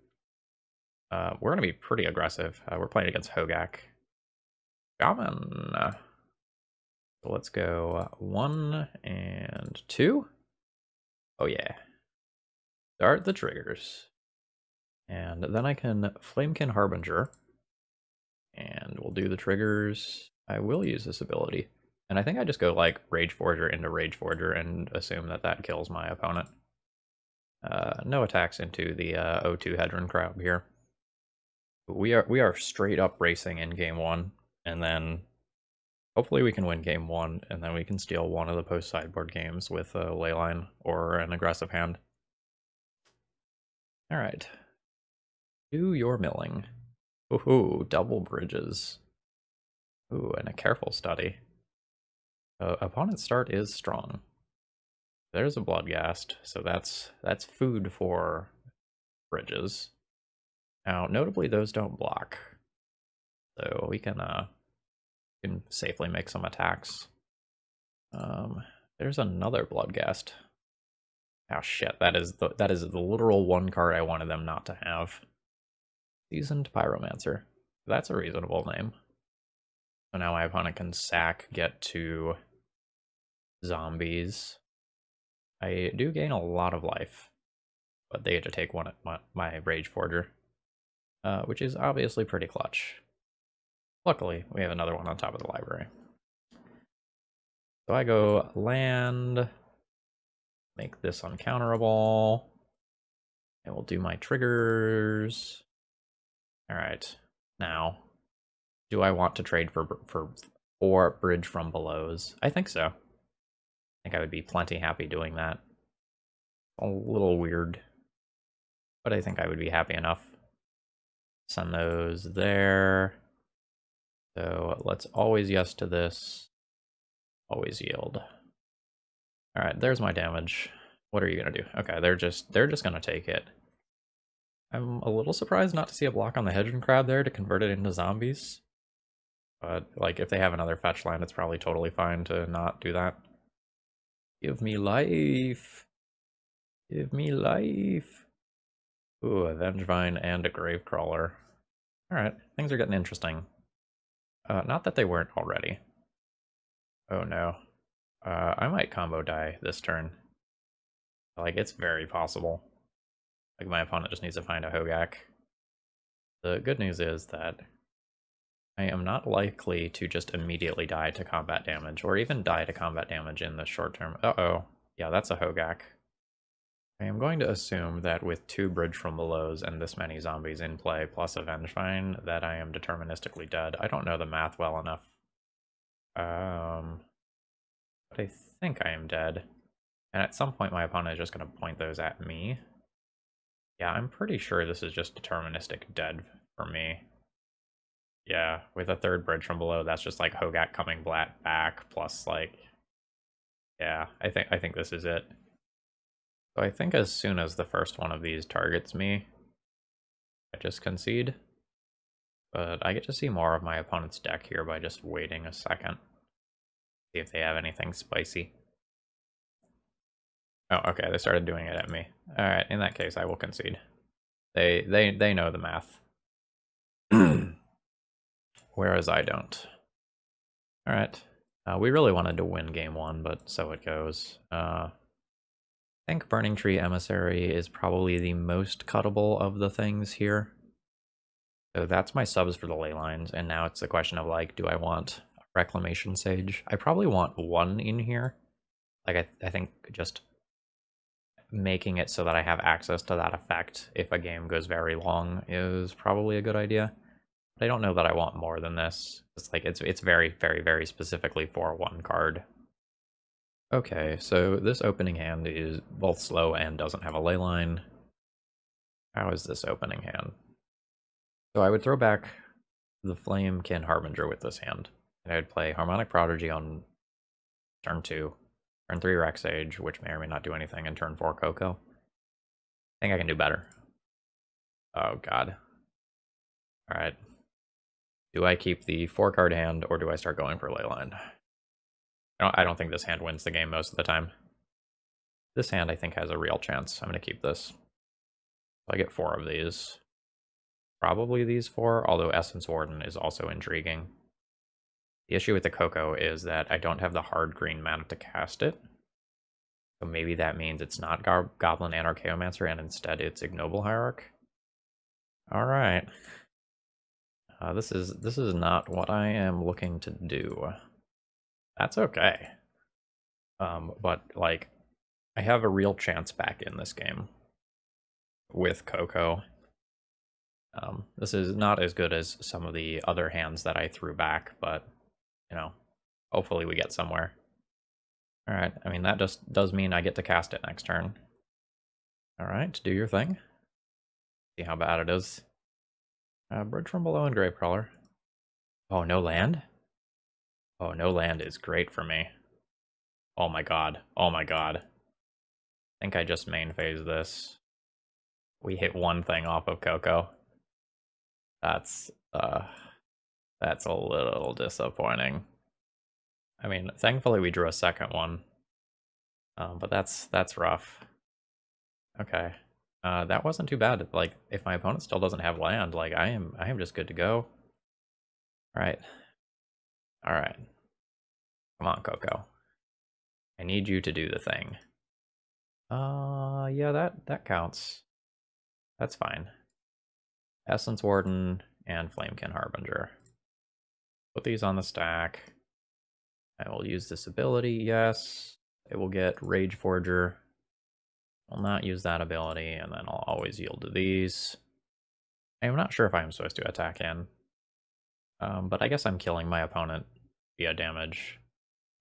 Uh, we're going to be pretty aggressive. Uh, we're playing against Hogaak. Shaman. So let's go one and two. Oh yeah. Start the triggers. And then I can Flamekin Harbinger. And we'll do the triggers. I will use this ability. And I think I just go like Rage Forger into Rage Forger and assume that that kills my opponent. Uh, no attacks into the uh, O2 Hedron crowd here. We are we are straight up racing in game one, and then hopefully we can win game one, and then we can steal one of the post sideboard games with a leyline or an aggressive hand. All right. Do your milling. Ooh, double bridges. Ooh, and a careful study. Uh, opponent's start is strong. There's a Bloodghast, so that's that's food for bridges. Now, notably, those don't block, so we can uh can safely make some attacks. Um, there's another Bloodghast. Oh shit, that is the that is the literal one card I wanted them not to have. Seasoned Pyromancer. That's a reasonable name. So now opponent can sack, get to zombies. I do gain a lot of life, but they get to take one my, my Rage Forger, uh, which is obviously pretty clutch. Luckily, we have another one on top of the library. So I go land, make this uncounterable, and we'll do my triggers. All right, now, do I want to trade for for or bridge from belows? I think so. I think I would be plenty happy doing that. A little weird, but I think I would be happy enough. Send those there. So let's always yes to this. Always yield. All right, there's my damage. What are you gonna do? Okay, they're just they're just gonna take it. I'm a little surprised not to see a block on the Hedron Crab there to convert it into zombies. But like if they have another fetch land, it's probably totally fine to not do that. Give me life. Give me life. Ooh, a Vengevine and a Gravecrawler. Alright, things are getting interesting. Uh, not that they weren't already. Oh no. Uh, I might combo die this turn. Like, it's very possible. Like, my opponent just needs to find a Hogaak. The good news is that I am not likely to just immediately die to combat damage, or even die to combat damage in the short term. Uh-oh. Yeah, that's a Hogaak. I am going to assume that with two Bridge from Belows and this many zombies in play, plus a Vengevine, that I am deterministically dead. I don't know the math well enough. Um, but I think I am dead. And at some point my opponent is just going to point those at me. Yeah, I'm pretty sure this is just deterministic dead for me. Yeah, with a third bridge from below, that's just like Hogaak coming back plus like yeah, I think I think this is it. So I think as soon as the first one of these targets me, I just concede. But I get to see more of my opponent's deck here by just waiting a second. See if they have anything spicy. Oh, okay, they started doing it at me. Alright, in that case, I will concede. They they they know the math. Whereas I don't. Alright. Uh, we really wanted to win game one, but so it goes. Uh, I think Burning Tree Emissary is probably the most cuttable of the things here. So that's my subs for the ley lines, and now it's the question of like, do I want Reclamation Sage? I probably want one in here. Like I, I think just making it so that I have access to that effect if a game goes very long is probably a good idea. But I don't know that I want more than this. It's like it's it's very, very, very specifically for one card. Okay, so this opening hand is both slow and doesn't have a ley line. How is this opening hand? So I would throw back the Flamekin Harbinger with this hand. And I would play Harmonic Prodigy on turn 2, Turn 3 Rec Sage, which may or may not do anything, and turn 4 Coco. I think I can do better. Oh god. Alright. Do I keep the 4 card hand, or do I start going for Leyline? I don't, I don't think this hand wins the game most of the time. This hand I think has a real chance. I'm going to keep this. I get 4 of these. Probably these 4, although Essence Warden is also intriguing. The issue with the Coco is that I don't have the hard green mana to cast it. So maybe that means it's not Go Goblin Anarchomancer and instead it's Ignoble Hierarch. Alright. Uh, this is this is not what I am looking to do. That's okay. Um, but like, I have a real chance back in this game with Coco. Um, this is not as good as some of the other hands that I threw back, but you know, hopefully we get somewhere. Alright, I mean, that just does mean I get to cast it next turn. Alright, do your thing. See how bad it is. Uh, Bridge from Below and Gravecrawler. Oh, no land? Oh, no land is great for me. Oh my god. Oh my god. I think I just main phase this. We hit one thing off of Coco. That's, uh, that's a little disappointing. I mean, thankfully we drew a second one. Um, but that's, that's rough. Okay. Uh, that wasn't too bad. Like, if my opponent still doesn't have land, like, I am, I am just good to go. All right. All right. Come on, Coco. I need you to do the thing. Uh, yeah, that, that counts. That's fine. Essence Warden and Flamekin Harbinger. Put these on the stack. I will use this ability, yes. It will get Rage Forger. I'll not use that ability, and then I'll always yield to these. I'm not sure if I'm supposed to attack in. Um, but I guess I'm killing my opponent via damage.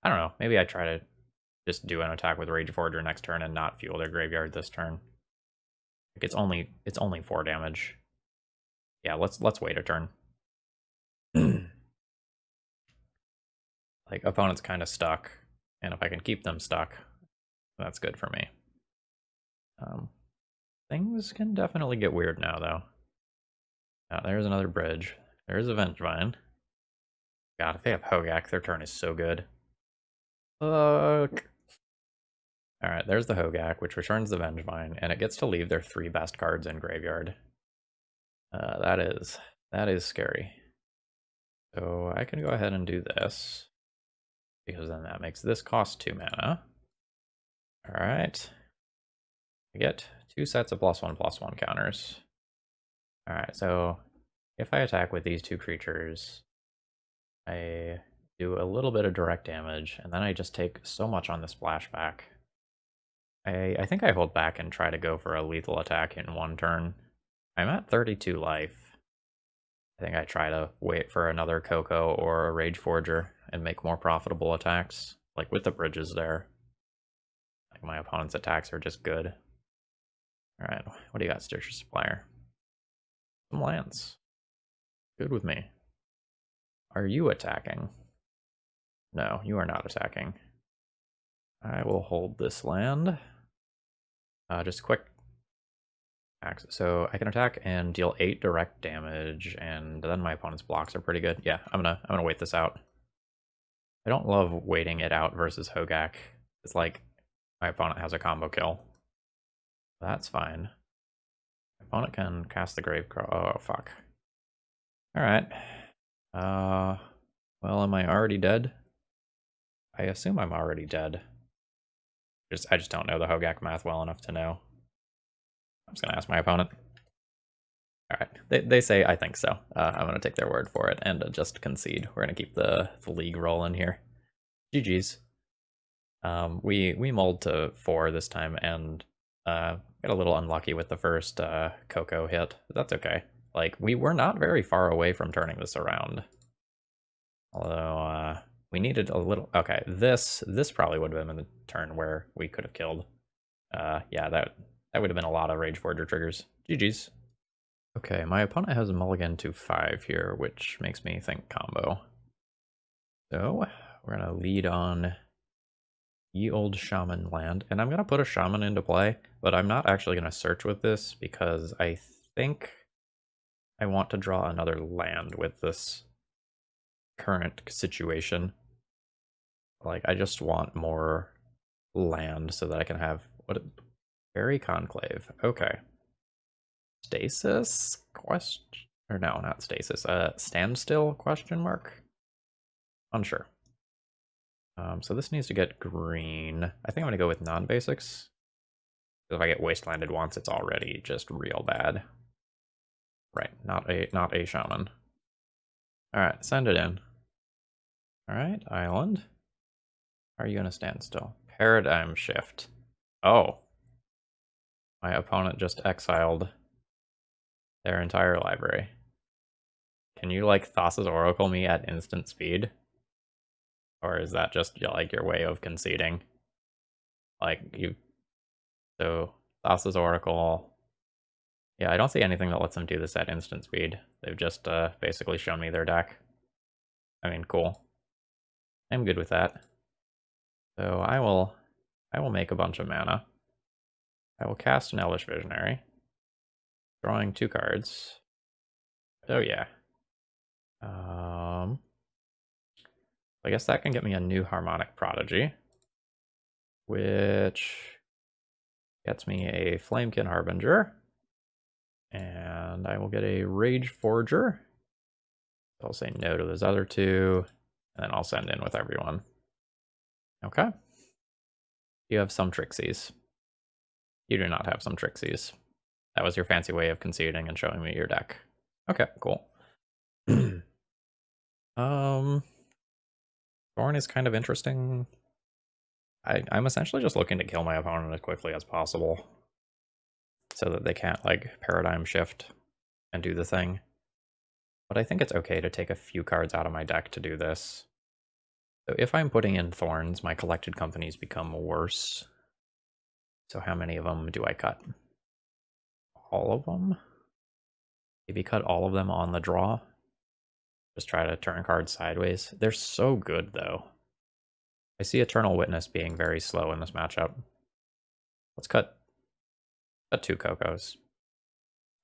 I don't know, maybe I try to just do an attack with Rage Forger next turn and not fuel their graveyard this turn. Like it's only it's only four damage. Yeah, let's let's wait a turn. Like opponent's kind of stuck, and if I can keep them stuck, that's good for me. Um, things can definitely get weird now, though. Uh, there's another bridge. There's a Vengevine. God, if they have Hogaak, their turn is so good. Look. Alright, there's the Hogaak, which returns the Vengevine, and it gets to leave their three best cards in graveyard. Uh, that is, that is scary. So I can go ahead and do this, because then that makes this cost two mana. Alright. I get two sets of plus one plus one counters. Alright, so if I attack with these two creatures, I do a little bit of direct damage, and then I just take so much on the splashback. I, I think I hold back and try to go for a lethal attack in one turn. I'm at 32 life. I think I try to wait for another Coco or a Rage Forger and make more profitable attacks, like with the bridges there. Like my opponent's attacks are just good. Alright, what do you got, Stitcher Supplier? Some lands. Good with me. Are you attacking? No, you are not attacking. I will hold this land. Uh, just quick so I can attack and deal eight direct damage, and then my opponent's blocks are pretty good. Yeah, I'm gonna I'm gonna wait this out. I don't love waiting it out versus Hogaak. It's like my opponent has a combo kill. That's fine. My opponent can cast the grave Oh fuck. Alright. Uh well am I already dead? I assume I'm already dead. Just I just don't know the Hogaak math well enough to know. Just gonna ask my opponent. All right, they they say I think so. Uh, I'm gonna take their word for it and uh, just concede. We're gonna keep the the league rolling here. GG's. Um, we we mulled to four this time and uh, got a little unlucky with the first uh, Coco hit. That's okay. Like we were not very far away from turning this around. Although uh, we needed a little. Okay, this this probably would have been the turn where we could have killed. Uh, yeah, that that would have been a lot of Rage Forger triggers. GG's. Okay, my opponent has a mulligan to 5 here, which makes me think combo. So, we're going to lead on Ye Old Shaman land. And I'm going to put a Shaman into play, but I'm not actually going to search with this because I think I want to draw another land with this current situation. Like, I just want more land so that I can have... what Faerie Conclave. Okay. Stasis? Question? Or no, not stasis. Uh, standstill? Question mark? Unsure. Um, so this needs to get green. I think I'm gonna go with non-basics. If I get wastelanded once, it's already just real bad. Right, not a not a shaman. Alright, send it in. Alright, island. Are you gonna stand still? Paradigm shift. Oh. My opponent just exiled their entire library. Can you like Thassa's Oracle me at instant speed? Or is that just like your way of conceding? Like you so Thassa's Oracle Yeah, I don't see anything that lets them do this at instant speed. They've just uh, basically shown me their deck. I mean, cool. I'm good with that. So I will, I will make a bunch of mana. I will cast an Elvish Visionary, drawing two cards. Oh yeah. Um, I guess that can get me a new Harmonic Prodigy, which gets me a Flamekin Harbinger, and I will get a Rage Forger. I'll say no to those other two, and then I'll send in with everyone. Okay. You have some Trixies. You do not have some Trixies. That was your fancy way of conceding and showing me your deck. Okay, cool. um, Thorn is kind of interesting. I, I'm essentially just looking to kill my opponent as quickly as possible so that they can't like paradigm shift and do the thing. But I think it's okay to take a few cards out of my deck to do this. So if I'm putting in thorns, my collected companies become worse. So how many of them do I cut? All of them? Maybe cut all of them on the draw? Just try to turn cards sideways. They're so good, though. I see Eternal Witness being very slow in this matchup. Let's cut, cut two Cocos.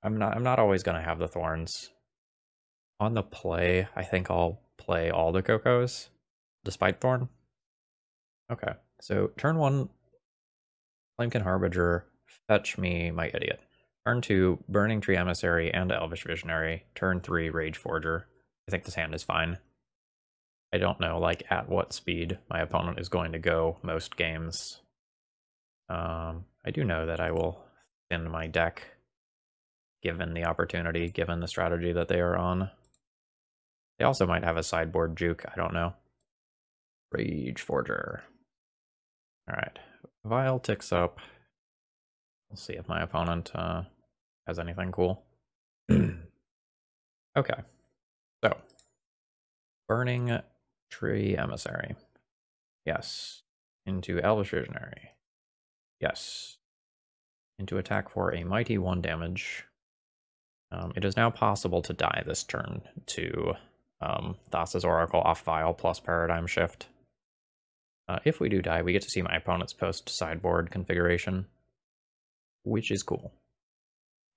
I'm not I'm not always gonna have the thorns. On the play, I think I'll play all the Cocos, despite Thorn. Okay, so turn one, Flamekin Harbinger, fetch me my idiot. Turn two, Burning Tree Emissary and Elvish Visionary. Turn three, Rage Forger. I think this hand is fine. I don't know like at what speed my opponent is going to go most games. Um, I do know that I will thin my deck given the opportunity, given the strategy that they are on. They also might have a sideboard juke, I don't know. Rage Forger. Alright, Vial ticks up. We'll see if my opponent uh, has anything cool. okay. So, Burning Tree Emissary. Yes. Into Elvish Visionary. Yes. Into attack for a mighty one damage. Um, it is now possible to die this turn to um, Thassa's Oracle off Vial plus Paradigm Shift. Uh, if we do die, we get to see my opponent's post sideboard configuration, which is cool.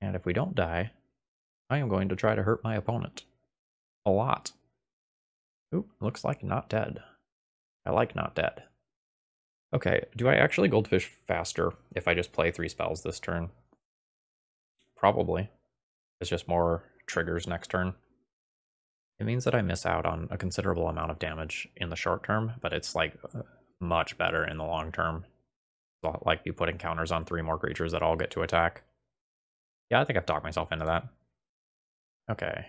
And if we don't die, I am going to try to hurt my opponent a lot. Oop, looks like not dead. I like not dead. Okay, do I actually goldfish faster if I just play three spells this turn? Probably. It's just more triggers next turn. It means that I miss out on a considerable amount of damage in the short term, but it's like uh, much better in the long term. Like be putting counters on three more creatures that all get to attack. Yeah, I think I've talked myself into that. Okay,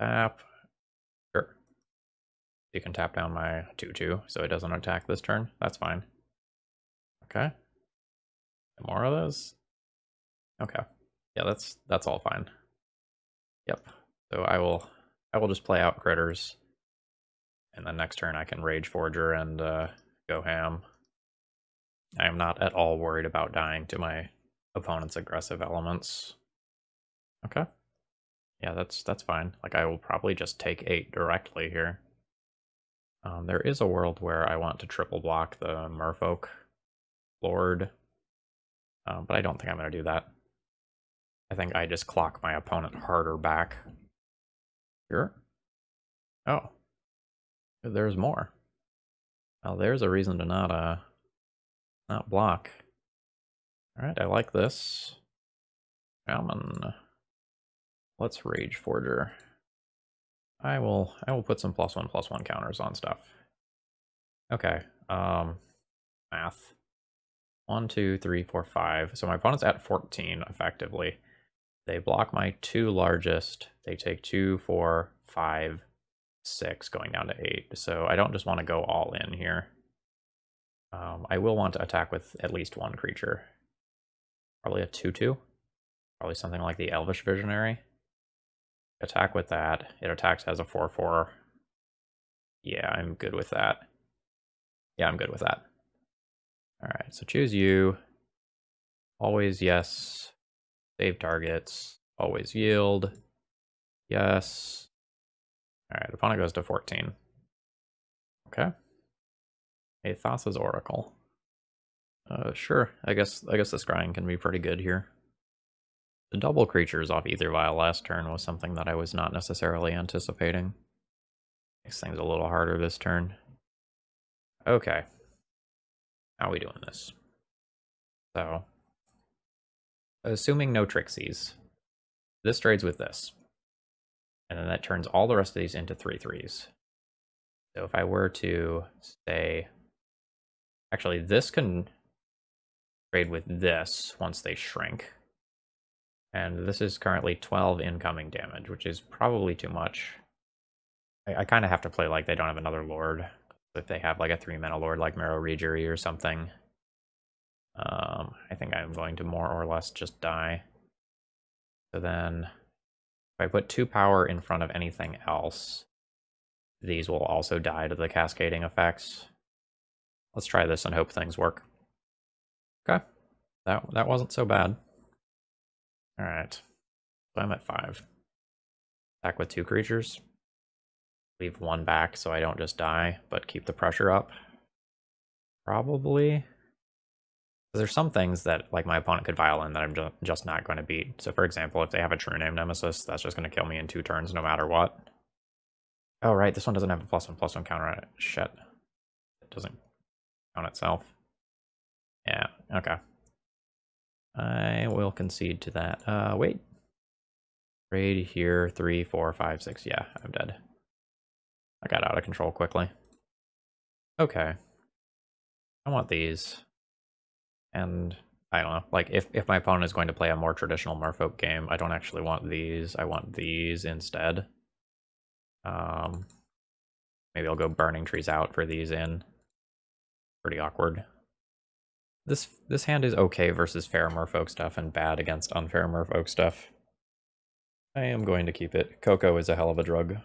Tap. Sure. You can tap down my 2-2 so it doesn't attack this turn. That's fine. Okay. More of those? Okay. Yeah, that's that's all fine. Yep. So I will I will just play out critters. And then next turn I can Rage Forger and uh, go ham. I am not at all worried about dying to my opponent's aggressive elements. Okay. Yeah, that's that's fine. Like I will probably just take eight directly here. Um, there is a world where I want to triple block the Merfolk Lord, um, but I don't think I'm going to do that. I think I just clock my opponent harder back. Sure. Oh, there's more. Well, there's a reason to not uh not block. All right, I like this. Shaman. Let's Rage Forger. I will I will put some plus one plus one counters on stuff. Okay. Um math. One, two, three, four, five. So my opponent's at 14 effectively. They block my two largest. They take two, four, five, six, going down to eight. So I don't just want to go all in here. Um, I will want to attack with at least one creature. Probably a 2-2. Probably something like the Elvish Visionary. Attack with that. It attacks as a 4-4. Yeah, I'm good with that. Yeah, I'm good with that. All right, so choose you. Always yes. Save targets. Always yield. Yes. Alright, opponent goes to 14. Okay. A Thassa's Oracle. Uh, sure. I guess I guess the scrying can be pretty good here. The double creatures off either Vial last turn was something that I was not necessarily anticipating. Makes things a little harder this turn. Okay. How are we doing this? So, assuming no Trixies, this trades with this. And then that turns all the rest of these into three threes. So if I were to say, actually this can trade with this once they shrink. And this is currently 12 incoming damage, which is probably too much. I, I kind of have to play like they don't have another lord. If they have like a three mana lord like Merrow Reejerey or something. Um, I think I'm going to more or less just die. So then if I put two power in front of anything else, these will also die to the cascading effects. Let's try this and hope things work. Okay, that, that wasn't so bad. All right, so I'm at five. Back with two creatures. Leave one back so I don't just die, but keep the pressure up. Probably. There's some things that like my opponent could violin that I'm ju just not going to beat. So for example, if they have a true name nemesis, that's just going to kill me in two turns no matter what. Oh right, this one doesn't have a plus one plus one counter on it. Shit. It doesn't count itself. Yeah, okay. I will concede to that. Uh, wait. Raid here, three, four, five, six. Yeah, I'm dead. I got out of control quickly. Okay. I want these. And I don't know, like if, if my opponent is going to play a more traditional Merfolk game, I don't actually want these. I want these instead. Um, maybe I'll go Burning Trees out for these in. Pretty awkward. This this hand is okay versus fair merfolk stuff and bad against unfair merfolk stuff. I am going to keep it. Coco is a hell of a drug.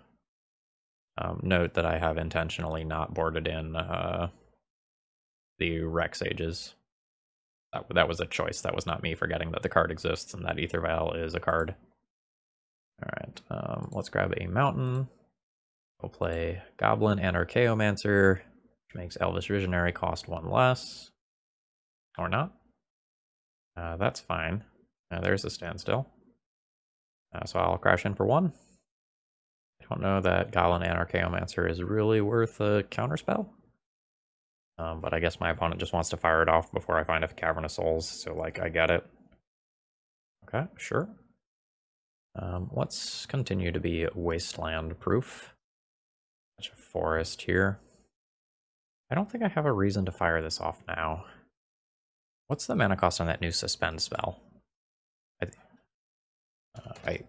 Um, note that I have intentionally not boarded in uh, the Rec Sages. That, that was a choice. That was not me forgetting that the card exists and that Aether Vial is a card. Alright, um, let's grab a mountain. We'll play Goblin Anarchomancer, which makes Elvish Visionary cost one less. Or not. Uh, that's fine. Uh, there's a standstill. Uh, so I'll crash in for one. I don't know that Goblin Anarchomancer is really worth a counterspell. Um, but I guess my opponent just wants to fire it off before I find a Cavern of Souls, so like I get it. Okay, sure. Um, let's continue to be wasteland proof. Such a forest here. I don't think I have a reason to fire this off now. What's the mana cost on that new suspend spell? I, uh, I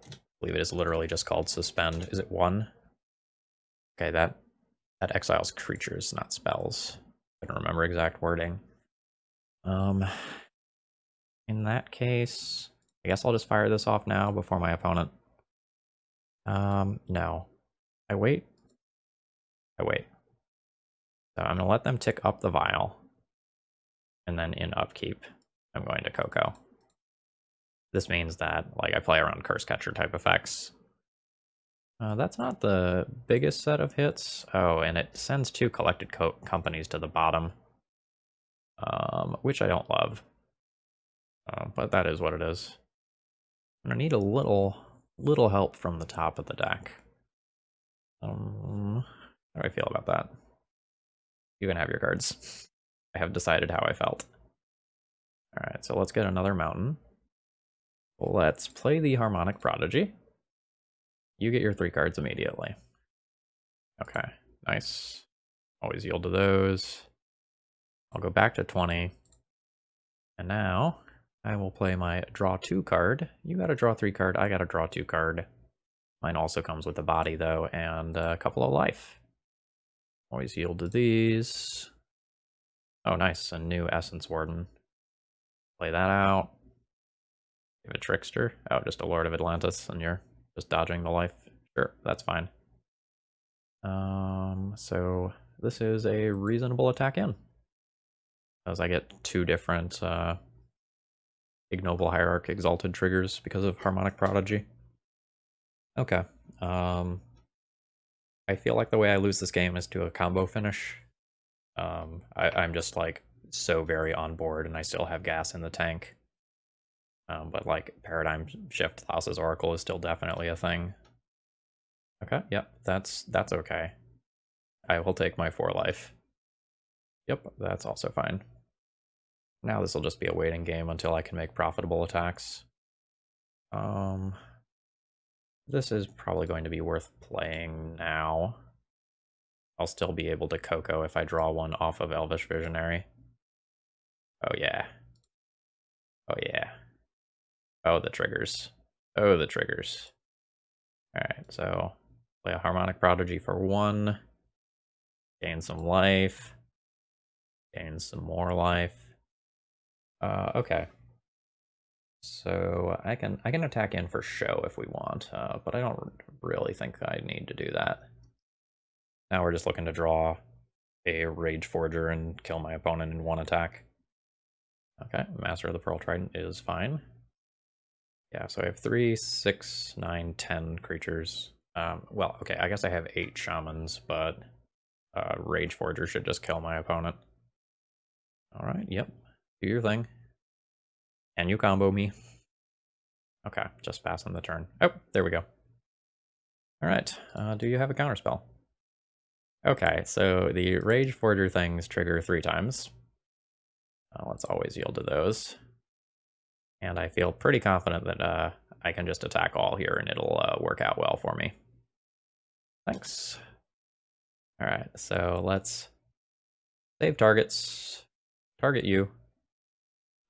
believe it is literally just called suspend. Is it one? Okay, that that exiles creatures, not spells. I don't remember exact wording. Um, in that case, I guess I'll just fire this off now before my opponent. Um, no. I wait. I wait. So I'm gonna let them tick up the vial and then in upkeep, I'm going to Coco. This means that like I play around Cursecatcher type effects. Uh, that's not the biggest set of hits. Oh, and it sends two collected co companies to the bottom, um, which I don't love. Uh, but that is what it is. I'm gonna need a little, little help from the top of the deck. Um, how do I feel about that? You can have your cards. I have decided how I felt. Alright, so let's get another mountain. Let's play the Harmonic Prodigy. You get your three cards immediately. Okay, nice. Always yield to those. I'll go back to 20. And now I will play my draw two card. You got a draw three card, I got a draw two card. Mine also comes with a body though, and a couple of life. Always yield to these. Oh, nice. A new Essence Warden. Play that out. Give a Trickster. Oh, just a Lord of Atlantis, and you're just dodging the life. Sure, that's fine. Um, so this is a reasonable attack in. As I get two different, uh, ignoble hierarch exalted triggers because of harmonic prodigy. Okay. Um, I feel like the way I lose this game is to a combo finish. Um, I, I'm just like so very on board, and I still have gas in the tank. Um, but like paradigm shift Thassa's Oracle is still definitely a thing. Okay, yep, that's that's okay. I will take my four life. Yep, that's also fine. Now this will just be a waiting game until I can make profitable attacks. Um, this is probably going to be worth playing now. I'll still be able to Coco if I draw one off of Elvish Visionary. Oh yeah. Oh yeah. Oh, the triggers. Oh, the triggers. Alright, so play a Harmonic Prodigy for one. Gain some life. Gain some more life. Uh, okay. So I can I can attack in for show if we want, uh, but I don't really think I need to do that. Now we're just looking to draw a Rage Forger and kill my opponent in one attack. Okay, Master of the Pearl Trident is fine. Yeah, so I have three, six, nine, ten creatures. Um, well, okay, I guess I have eight shamans, but uh, Rage Forger should just kill my opponent. All right, yep, do your thing. And you combo me? Okay, just passing the turn. Oh, there we go. All right, uh, do you have a counterspell? Okay, so the Rage Forger things trigger three times. Uh, let's always yield to those. And I feel pretty confident that uh, I can just attack all here and it'll uh, work out well for me. Thanks. All right, so let's save targets, target you,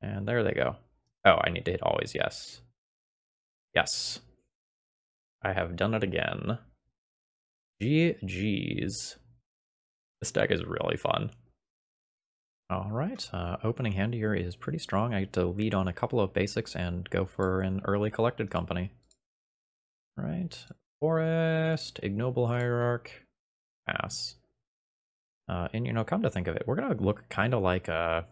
and there they go. Oh, I need to hit always yes. Yes. I have done it again. GG's. This deck is really fun. All right, uh, opening hand here is pretty strong. I get to lead on a couple of basics and go for an early collected company. Right, Forest, Ignoble Hierarch, pass. Uh, and you know, come to think of it, we're gonna look kind of like a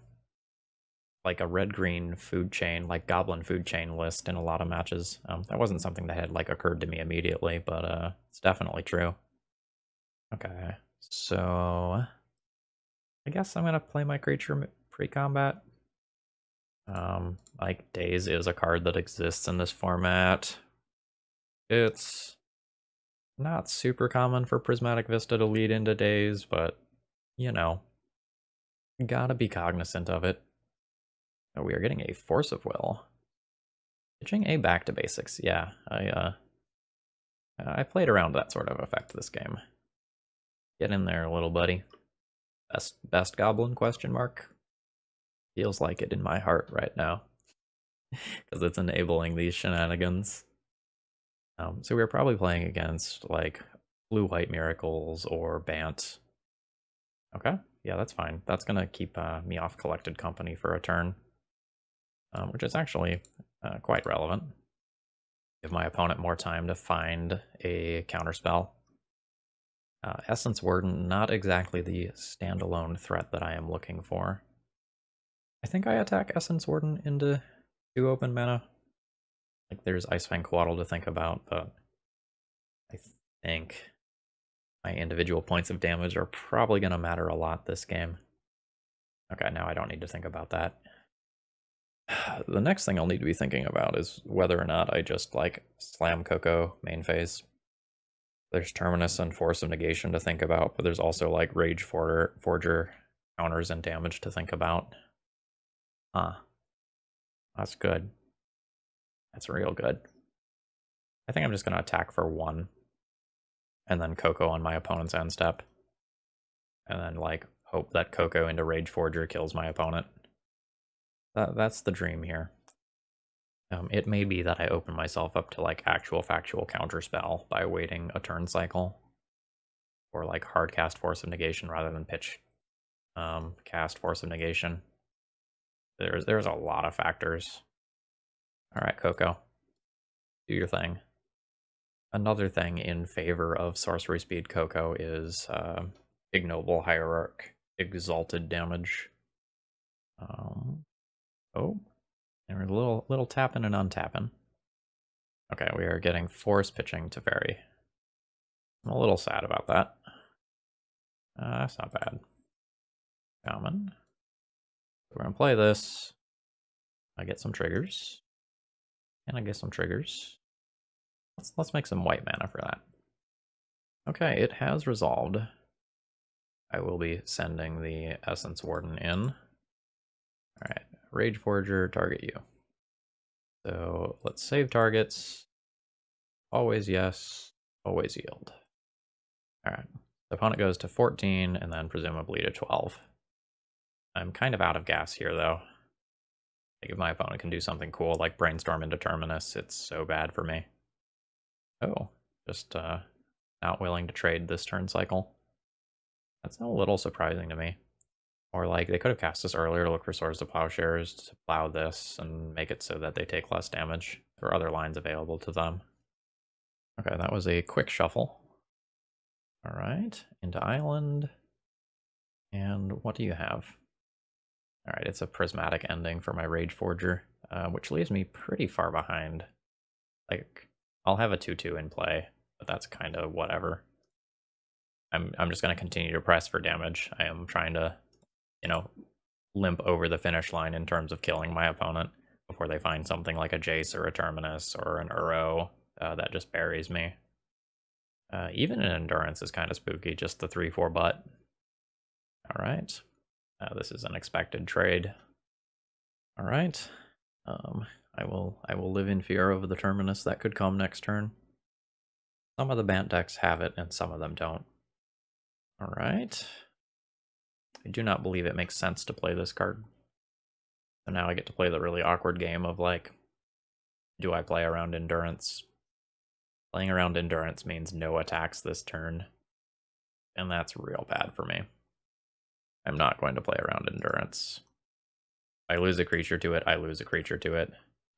like a red green food chain, like goblin food chain list in a lot of matches. Um, that wasn't something that had like occurred to me immediately, but uh, it's definitely true. Okay, so I guess I'm gonna play my creature pre-combat. Um, like Daze is a card that exists in this format. It's not super common for Prismatic Vista to lead into Daze, but you know, gotta be cognizant of it. Oh, we are getting a Force of Will. Pitching a back to basics. Yeah, I uh, I played around that sort of effect this game. Get in there, little buddy. Best best goblin question mark. Feels like it in my heart right now. Because it's enabling these shenanigans. Um, so we are probably playing against like blue white miracles or Bant. Okay, yeah, that's fine. That's gonna keep uh, me off collected company for a turn um, which is actually uh, quite relevant. Give my opponent more time to find a counterspell. Uh, Essence Warden, not exactly the standalone threat that I am looking for. I think I attack Essence Warden into two open mana. Like there's Icefang Coatl to think about, but I think my individual points of damage are probably going to matter a lot this game. Okay, now I don't need to think about that the next thing I'll need to be thinking about is whether or not I just like slam Coco main phase. There's Terminus and Force of Negation to think about, but there's also like Rage Forger, Forger counters and damage to think about. Huh. That's good. That's real good. I think I'm just going to attack for one. And then Coco on my opponent's end step. And then like hope that Coco into Rage Forger kills my opponent. That, that's the dream here. Um, it may be that I open myself up to like actual factual counterspell by waiting a turn cycle. Or like hard cast Force of Negation rather than pitch um, cast Force of Negation. There's, there's a lot of factors. Alright, Coco. Do your thing. Another thing in favor of Sorcery Speed Coco is uh, Ignoble Hierarch Exalted Damage. Um, Oh, And we're a little, little tapping and untapping. Okay, we are getting force pitching to vary. I'm a little sad about that. Uh, that's not bad. Common. We're gonna play this. I get some triggers. And I get some triggers. Let's let's make some white mana for that. Okay, it has resolved. I will be sending the Essence Warden in. Alright, Rage Forger, target you. So let's save targets. Always yes, always yield. Alright, the opponent goes to 14 and then presumably to 12. I'm kind of out of gas here though. Like if my opponent can do something cool like Brainstorm into Terminus, it's so bad for me. Oh, just uh, not willing to trade this turn cycle. That's a little surprising to me. Or like they could have cast this earlier to look for Swords to Plowshares to plow this and make it so that they take less damage. Are other lines available to them. Okay, that was a quick shuffle. All right, into Island. And what do you have? All right, it's a prismatic ending for my Rage Forger, uh, which leaves me pretty far behind. Like, I'll have a 2-2 in play, but that's kind of whatever. I'm I'm just going to continue to press for damage. I am trying to, you know, limp over the finish line in terms of killing my opponent before they find something like a Jace or a Terminus or an Uro uh, that just buries me. Uh, even an Endurance is kind of spooky, just the 3-4 butt. All right. Uh, this is an expected trade. All right. Um, I will I will live in fear of the Terminus that could come next turn. Some of the Bant decks have it and some of them don't. All right. I do not believe it makes sense to play this card. So now I get to play the really awkward game of like, do I play around Endurance? Playing around Endurance means no attacks this turn. And that's real bad for me. I'm not going to play around endurance. I lose a creature to it, I lose a creature to it.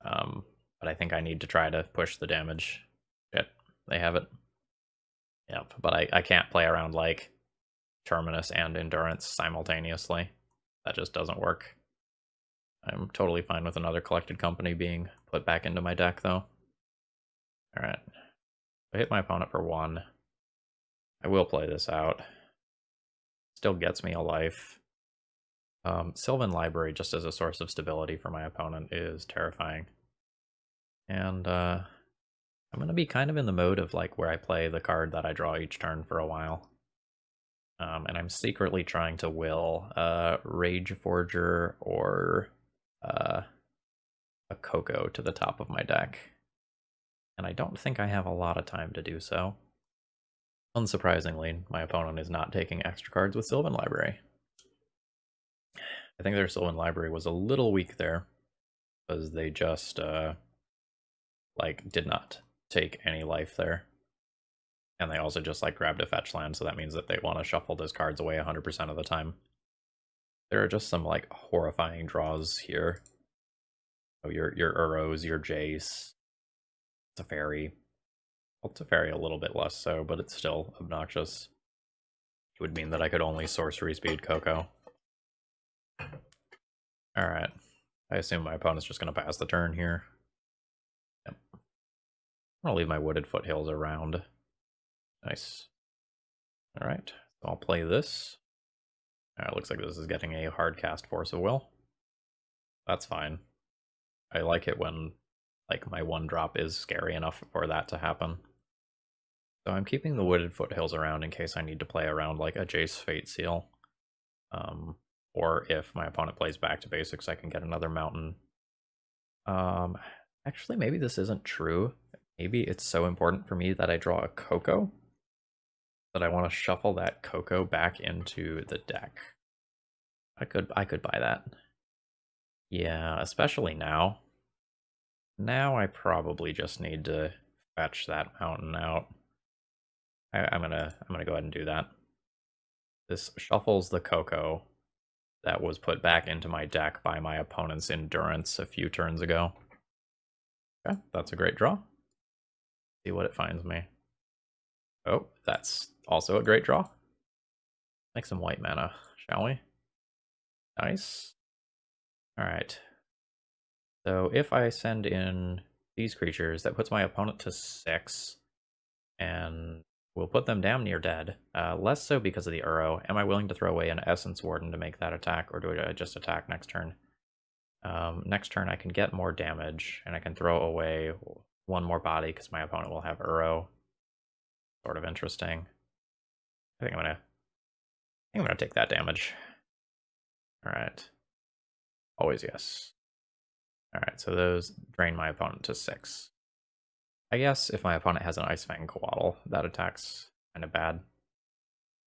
Um, but I think I need to try to push the damage. Shit, they have it. Yep, but I, I can't play around like Terminus and Endurance simultaneously. That just doesn't work. I'm totally fine with another collected company being put back into my deck, though. Alright. I hit my opponent for one. I will play this out still gets me a life. Um, Sylvan Library, just as a source of stability for my opponent, is terrifying. And uh, I'm going to be kind of in the mode of like where I play the card that I draw each turn for a while. Um, and I'm secretly trying to will uh, Rage Forger or uh, a Coco to the top of my deck. And I don't think I have a lot of time to do so. Unsurprisingly, my opponent is not taking extra cards with Sylvan Library. I think their Sylvan Library was a little weak there, because they just, uh, like, did not take any life there. And they also just, like, grabbed a fetch land, so that means that they want to shuffle those cards away 100% of the time. There are just some, like, horrifying draws here. Oh, your, your Uros, your Jace, Teferi, well, Teferi a little bit less so, but it's still obnoxious. It would mean that I could only sorcery speed Coco. Alright. I assume my opponent's just going to pass the turn here. Yep. I'm going to leave my wooded foothills around. Nice. Alright, so I'll play this. Alright, looks like this is getting a hard cast Force of Will. That's fine. I like it when like my one drop is scary enough for that to happen. So I'm keeping the wooded foothills around in case I need to play around like a Jace Fate Seal. Um, or if my opponent plays back to basics, I can get another mountain. Um, actually, maybe this isn't true. Maybe it's so important for me that I draw a Coco that I want to shuffle that Coco back into the deck. I could I could buy that. Yeah, especially now. Now I probably just need to fetch that mountain out. I, am gonna I'm gonna go ahead and do that. This shuffles the Coco that was put back into my deck by my opponent's endurance a few turns ago. Okay, that's a great draw. See what it finds me. Oh, that's also a great draw. Make some white mana, shall we? Nice. All right. So if I send in these creatures, that puts my opponent to six, and we'll put them damn near dead. Uh, less so because of the Uro. Am I willing to throw away an Essence Warden to make that attack, or do I just attack next turn? Um, next turn I can get more damage, and I can throw away one more body because my opponent will have Uro. Sort of interesting. I think I'm gonna I think I'm gonna take that damage. Alright. Always yes. Alright, so those drain my opponent to six. I guess if my opponent has an Ice Fang Coatl, that attack's kind of bad.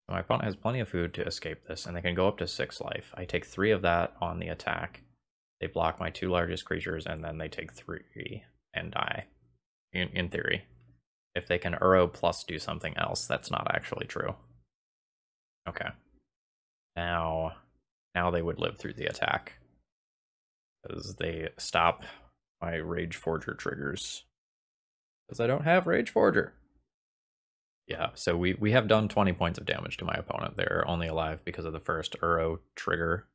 My opponent has plenty of food to escape this, and they can go up to six life. I take three of that on the attack. They block my two largest creatures, and then they take three and die. In, in theory. If they can Uro plus do something else, that's not actually true. Okay. Now, now they would live through the attack. Because they stop my Rage Forger triggers. Because I don't have Rage Forger. Yeah, so we, we have done 20 points of damage to my opponent. They're only alive because of the first Uro trigger.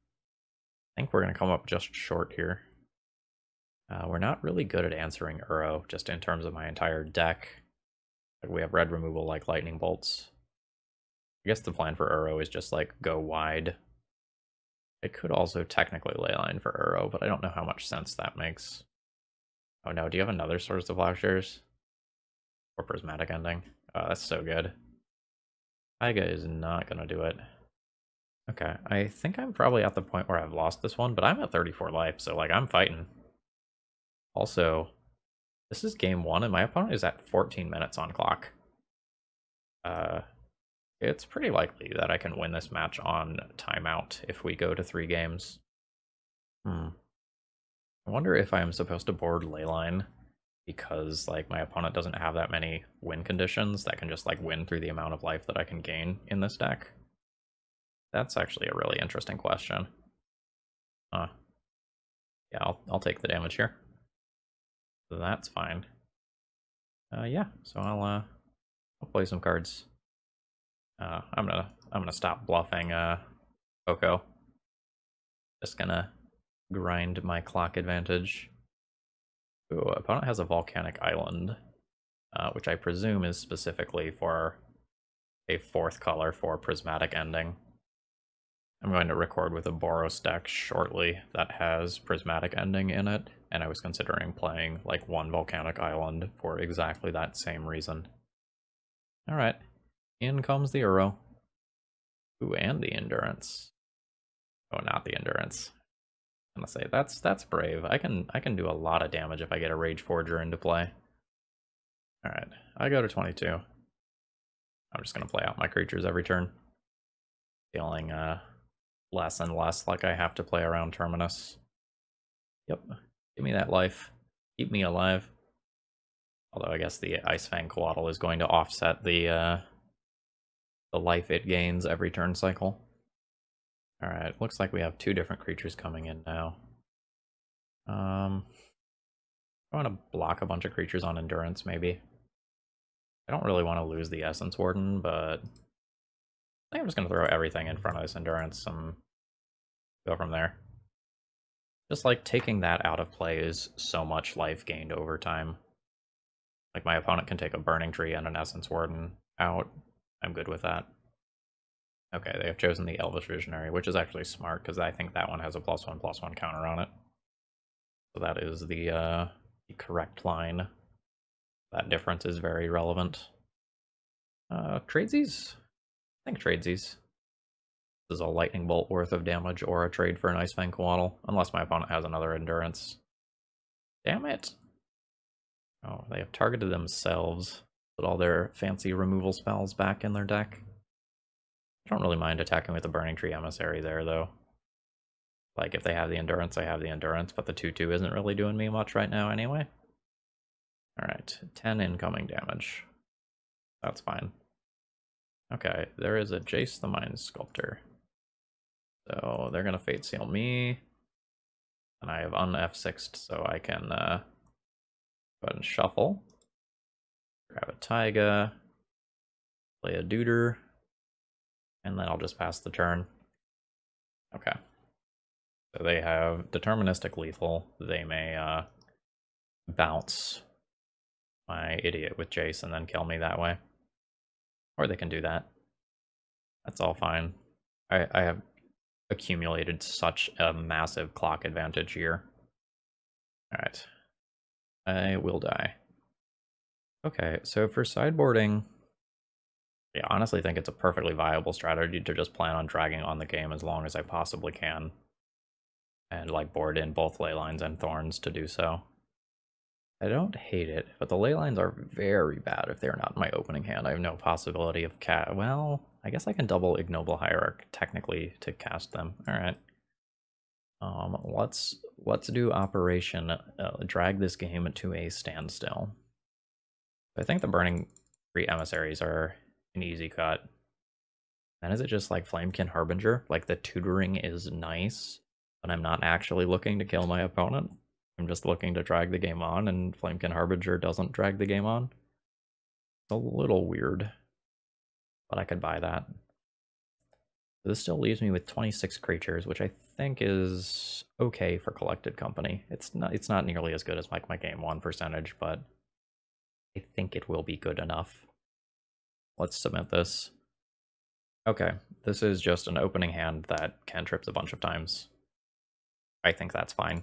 I think we're going to come up just short here. Uh, we're not really good at answering Uro, just in terms of my entire deck. We have red removal like lightning bolts. I guess the plan for Uro is just like go wide. It could also technically leyline for Uro, but I don't know how much sense that makes. Oh no, do you have another source of Plowshares? Or Prismatic Ending? Oh, that's so good. Taiga is not gonna do it. Okay, I think I'm probably at the point where I've lost this one, but I'm at 34 life, so like I'm fighting. Also, this is game one, and my opponent is at 14 minutes on clock. Uh, it's pretty likely that I can win this match on timeout if we go to three games. Hmm. I wonder if I am supposed to board Leyline because like my opponent doesn't have that many win conditions that can just like win through the amount of life that I can gain in this deck. That's actually a really interesting question. Huh. Yeah, I'll, I'll take the damage here. That's fine. Uh, yeah, so I'll, uh, I'll play some cards. Uh, I'm gonna I'm gonna stop bluffing uh Oko. Just gonna grind my clock advantage. Ooh, opponent has a volcanic island, uh, which I presume is specifically for a fourth color for prismatic ending. I'm going to record with a Boros deck shortly that has prismatic ending in it, and I was considering playing like one volcanic island for exactly that same reason. Alright, in comes the Uro. Ooh, and the Endurance. Oh, not the Endurance. I'm gonna say that's that's brave. I can I can do a lot of damage if I get a Rage Forger into play. Alright, I go to 22. I'm just gonna play out my creatures every turn. Feeling uh less and less like I have to play around Terminus. Yep, give me that life. Keep me alive. Although I guess the Ice Fang Coatl is going to offset the uh, the life it gains every turn cycle. Alright, looks like we have two different creatures coming in now. Um, I want to block a bunch of creatures on Endurance, maybe. I don't really want to lose the Essence Warden, but I think I'm just going to throw everything in front of this Endurance and go from there. Just like taking that out of play is so much life gained over time. Like my opponent can take a Burning Tree and an Essence Warden out, I'm good with that. Okay, they have chosen the Elvish Visionary, which is actually smart because I think that one has a plus one plus one counter on it. So that is the uh, the correct line. That difference is very relevant. Uh, tradesies? I think tradesies. This is a lightning bolt worth of damage or a trade for an Ice Fang Coatl, unless my opponent has another endurance. Damn it! Oh, they have targeted themselves put all their fancy removal spells back in their deck. I don't really mind attacking with the Burning Tree Emissary there, though. Like, if they have the Endurance, I have the Endurance, but the 2-2 isn't really doing me much right now anyway. Alright, 10 incoming damage. That's fine. Okay, there is a Jace the Mind Sculptor. So they're going to Fate Seal me. And I have un F6'd, so I can uh, go ahead and shuffle. Grab a Taiga, play a Duder, and then I'll just pass the turn. Okay. So they have deterministic lethal. They may uh, bounce my idiot with Jace and then kill me that way. Or they can do that. That's all fine. I, I have accumulated such a massive clock advantage here. Alright. I will die. Okay, so for sideboarding, I honestly think it's a perfectly viable strategy to just plan on dragging on the game as long as I possibly can. And like board in both ley lines and thorns to do so. I don't hate it, but the ley lines are very bad if they're not in my opening hand. I have no possibility of cat. Well, I guess I can double ignoble hierarch technically to cast them. All right. Um, let's let's do operation uh, drag this game to a standstill. I think the burning tree emissaries are an easy cut. Then is it just like Flamekin Harbinger? Like the tutoring is nice, but I'm not actually looking to kill my opponent. I'm just looking to drag the game on, and Flamekin Harbinger doesn't drag the game on. It's a little weird, but I could buy that. This still leaves me with 26 creatures, which I think is okay for collected company. It's not it's not nearly as good as like my game one percentage, but I think it will be good enough. Let's submit this. Okay, this is just an opening hand that cantrips a bunch of times. I think that's fine.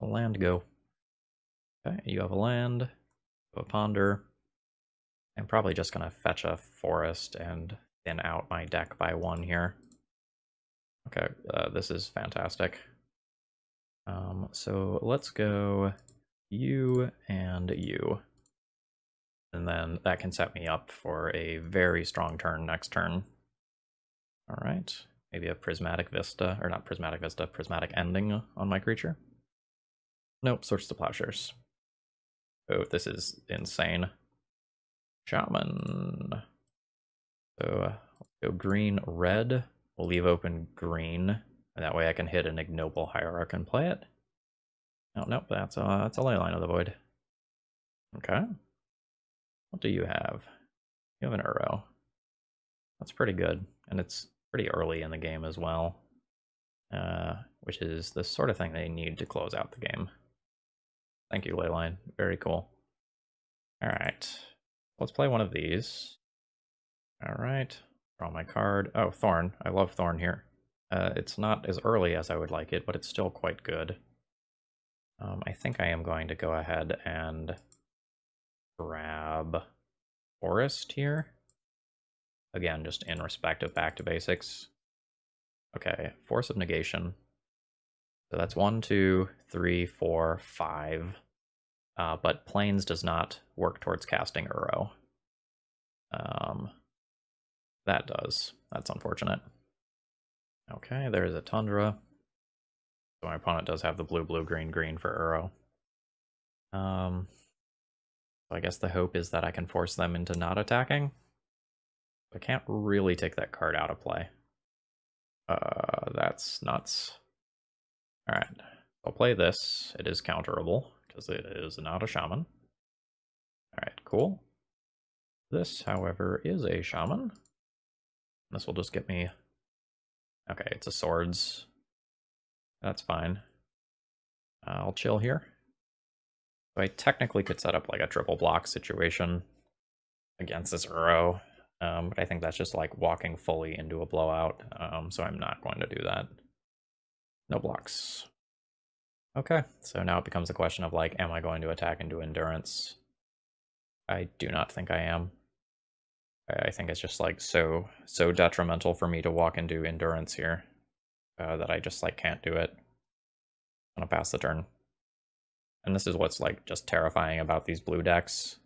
Land go. Okay, you have a land, a ponder. I'm probably just gonna fetch a forest and thin out my deck by one here. Okay, uh, this is fantastic. Um, so let's go you and you. And then that can set me up for a very strong turn next turn. All right, maybe a Prismatic Vista, or not Prismatic Vista, Prismatic Ending on my creature. Nope, Swords to Plowshares. Oh, this is insane. Shaman. So, uh, go green, red. We'll leave open green, and that way I can hit an Ignoble Hierarch and play it. Oh, nope, that's a, that's a Leyline of the Void. Okay. What do you have? You have an Uro. That's pretty good, and it's pretty early in the game as well, uh, which is the sort of thing they need to close out the game. Thank you, Leyline. Very cool. All right, let's play one of these. All right, draw my card. Oh, Thorn. I love Thorn here. Uh, it's not as early as I would like it, but it's still quite good. Um, I think I am going to go ahead and grab Forest here. Again, just in respect of back to basics. Okay, Force of Negation. So that's one, two, three, four, five. Uh, but Plains does not work towards casting Uro. Um, that does. That's unfortunate. Okay, there's a Tundra. So my opponent does have the blue, blue, green, green for Uro. Um, so I guess the hope is that I can force them into not attacking. I can't really take that card out of play. Uh, that's nuts. Alright, I'll play this. It is counterable, because it is not a shaman. Alright, cool. This, however, is a shaman. This will just get me... Okay, it's a swords. That's fine. I'll chill here. So I technically could set up like a triple block situation against this Uro, um, but I think that's just like walking fully into a blowout, um, so I'm not going to do that. No blocks. Okay, so now it becomes a question of like, am I going to attack into endurance? I do not think I am. I think it's just like so so detrimental for me to walk into endurance here uh, that I just like can't do it. I'm gonna pass the turn. And this is what's like just terrifying about these blue decks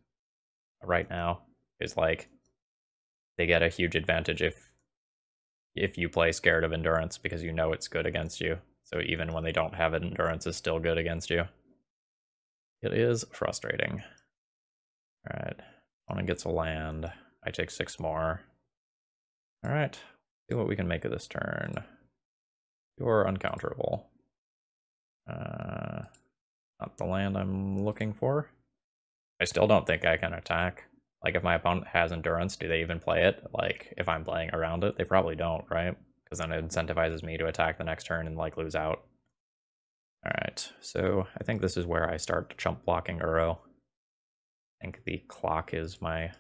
right now is like they get a huge advantage if if you play scared of endurance because you know it's good against you. So even when they don't have it, endurance is still good against you. It is frustrating. Alright. Opponent gets a land. I take six more. Alright. See what we can make of this turn. You're uncounterable. Uh not the land I'm looking for. I still don't think I can attack. Like, if my opponent has endurance, do they even play it? Like, if I'm playing around it, they probably don't, right? because then it incentivizes me to attack the next turn and like lose out. All right, so I think this is where I start chump blocking Uro. I think the clock is my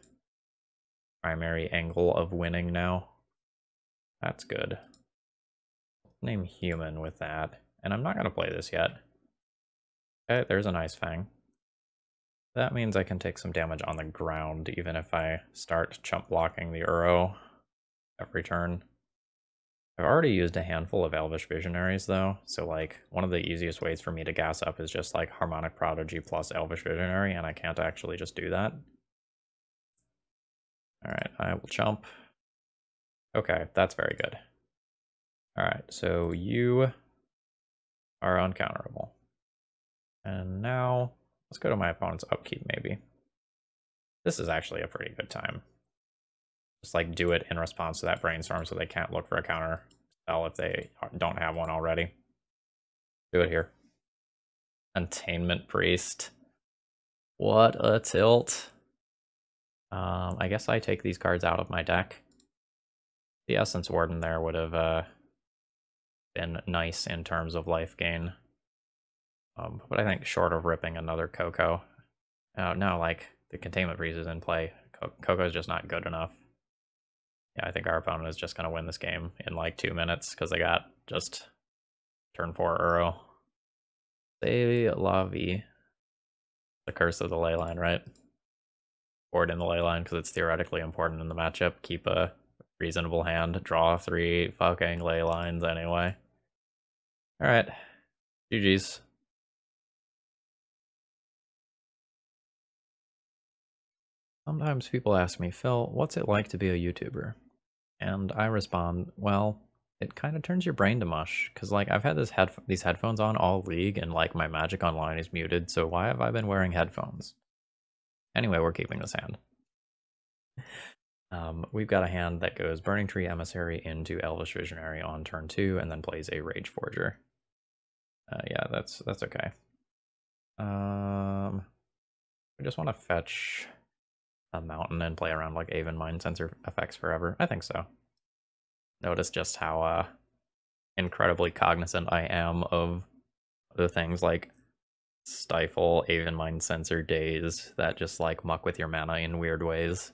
primary angle of winning now. That's good. Name human with that. And I'm not going to play this yet. Okay, there's an Ice Fang. That means I can take some damage on the ground even if I start chump blocking the Uro every turn. I've already used a handful of Elvish Visionaries though, so like one of the easiest ways for me to gas up is just like Harmonic Prodigy plus Elvish Visionary, and I can't actually just do that. Alright, I will chump. Okay, that's very good. Alright, so you are uncounterable. And now, let's go to my opponent's upkeep maybe. This is actually a pretty good time just like do it in response to that brainstorm so they can't look for a counter spell if they don't have one already. Do it here. Containment Priest. What a tilt. Um, I guess I take these cards out of my deck. The Essence Warden there would have uh, been nice in terms of life gain. Um, but I think short of ripping another Coco. Uh, no, like, the Containment Priest is in play. Coco is just not good enough. Yeah, I think our opponent is just going to win this game in like two minutes because they got just turn four Uro. They la vie. The curse of the ley line, right? Board in the ley line because it's theoretically important in the matchup. Keep a reasonable hand. Draw three fucking ley lines anyway. Alright. GG's. Sometimes people ask me, Phil, what's it like to be a YouTuber? And I respond, well, it kind of turns your brain to mush because like I've had this head these headphones on all league and like my magic online is muted, so why have I been wearing headphones? Anyway, we're keeping this hand. Um, we've got a hand that goes Burning Tree Emissary into Elvish Visionary on turn two, and then plays a Rage Forger. Uh, yeah, that's that's okay. Um, I just want to fetch a mountain and play around like Aven Mindcensor effects forever? I think so. Notice just how uh, incredibly cognizant I am of the things like Stifle, Aven Mindcensor, Daze that just like muck with your mana in weird ways.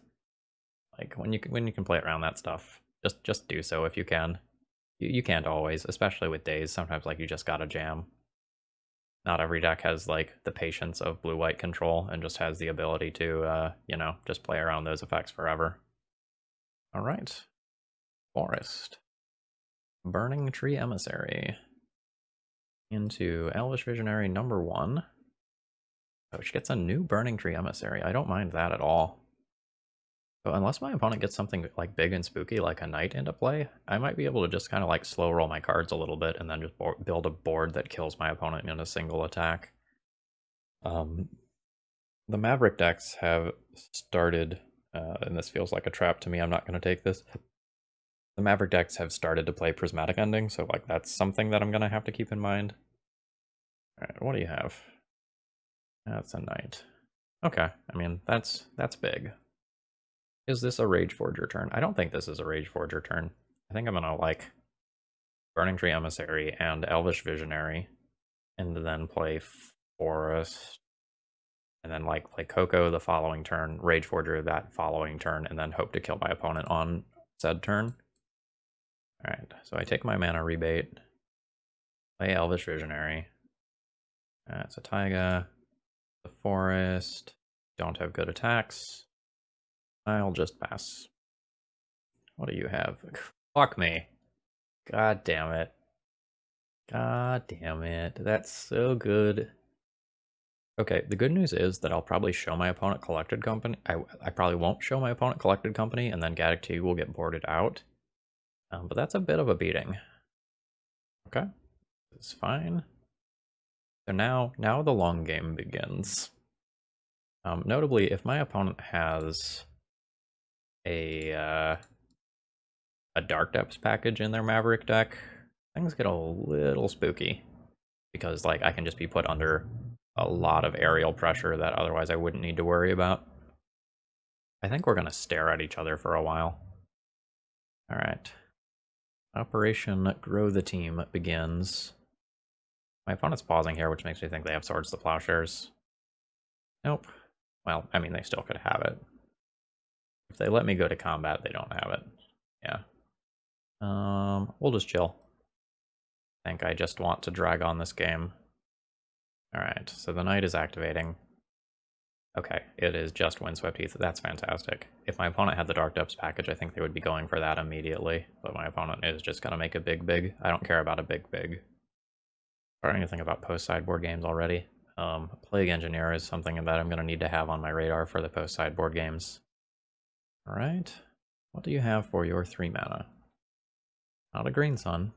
Like when you can, when you can play around that stuff, just just do so if you can. You, you can't always, especially with Daze. Sometimes like you just gotta jam not every deck has like the patience of blue white control and just has the ability to uh, you know just play around those effects forever. All right. Forest. Burning tree emissary. Into elvish visionary number one. Which gets a new burning tree emissary. I don't mind that at all so unless my opponent gets something like big and spooky like a knight into play, I might be able to just kind of like slow roll my cards a little bit and then just build a board that kills my opponent in a single attack. Um, the Maverick decks have started, uh, and this feels like a trap to me, I'm not going to take this. The Maverick decks have started to play Prismatic Ending, so like that's something that I'm going to have to keep in mind. Alright, what do you have? That's a knight. Okay, I mean, that's that's big. Is this a Rage Forger turn? I don't think this is a Rage Forger turn. I think I'm gonna like Burning Tree Emissary and Elvish Visionary, and then play Forest, and then like play Coco the following turn, Rage Forger that following turn, and then hope to kill my opponent on said turn. Alright, so I take my mana rebate, play Elvish Visionary. That's a Taiga, the Forest, don't have good attacks. I'll just pass. What do you have? Fuck me. God damn it. God damn it. That's so good. Okay, the good news is that I'll probably show my opponent collected company. I, I probably won't show my opponent collected company, and then Gaddock 2 will get boarded out. Um, but that's a bit of a beating. Okay, it's fine. So now, now the long game begins. Um, notably, if my opponent has a uh, a Dark Depths package in their Maverick deck, things get a little spooky because like I can just be put under a lot of aerial pressure that otherwise I wouldn't need to worry about. I think we're gonna stare at each other for a while. All right. Operation Grow the Team begins. My opponent's pausing here, which makes me think they have Swords to Plowshares. Nope. Well, I mean, they still could have it. If they let me go to combat, they don't have it. Yeah. Um, we'll just chill. I think I just want to drag on this game. Alright, so the knight is activating. Okay, it is just Windswept Heath. That's fantastic. If my opponent had the Dark Depths package, I think they would be going for that immediately. But my opponent is just going to make a big big. I don't care about a big big. Or anything about post-sideboard games already. Um, Plague Engineer is something that I'm going to need to have on my radar for the post-sideboard games. Alright, what do you have for your 3 mana? Not a Green Sun.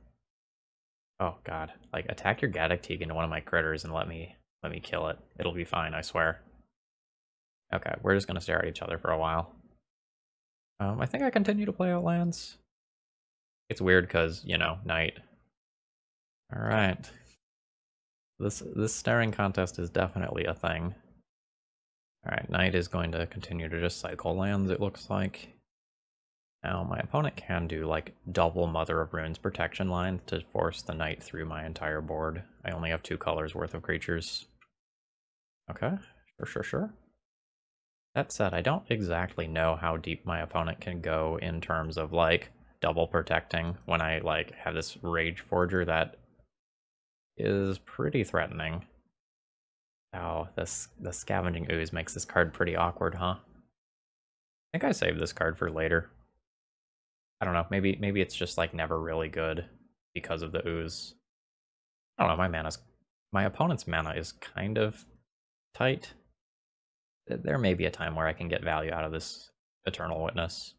Oh god, like attack your Gaddock Teeg into one of my critters and let me let me kill it. It'll be fine, I swear. Okay, we're just gonna stare at each other for a while. Um, I think I continue to play Outlands. It's weird because, you know, night. Alright. This this staring contest is definitely a thing. Alright, Knight is going to continue to just cycle lands, it looks like. Now, my opponent can do, like, double Mother of Runes protection lines to force the Knight through my entire board. I only have two colors worth of creatures. Okay, sure, sure, sure. That said, I don't exactly know how deep my opponent can go in terms of like double protecting when I like have this Rage Forger that is pretty threatening. Oh, this the Scavenging Ooze makes this card pretty awkward, huh? I think I saved this card for later. I don't know, maybe maybe it's just like never really good because of the ooze. I don't know, my mana's my opponent's mana is kind of tight there may be a time where I can get value out of this Eternal Witness.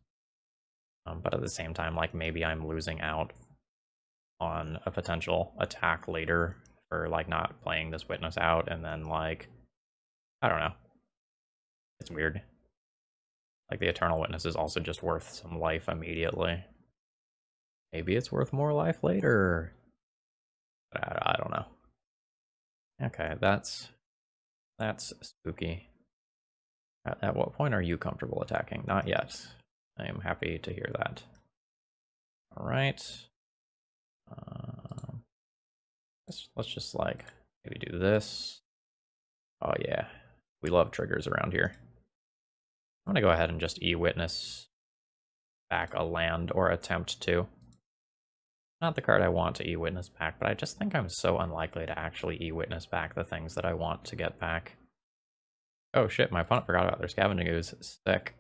Um, but at the same time, like maybe I'm losing out on a potential attack later for like not playing this witness out and then like I don't know. It's weird. Like the Eternal Witness is also just worth some life immediately. Maybe it's worth more life later. I, I don't know. Okay, that's that's spooky. At, at what point are you comfortable attacking? Not yet. I am happy to hear that. All right. Um, let's, let's just like maybe do this. Oh yeah, we love triggers around here. I'm gonna go ahead and just e-witness back a land or attempt to. Not the card I want to e-witness back, but I just think I'm so unlikely to actually e-witness back the things that I want to get back. Oh shit, my opponent forgot about their scavenging ooze. Sick.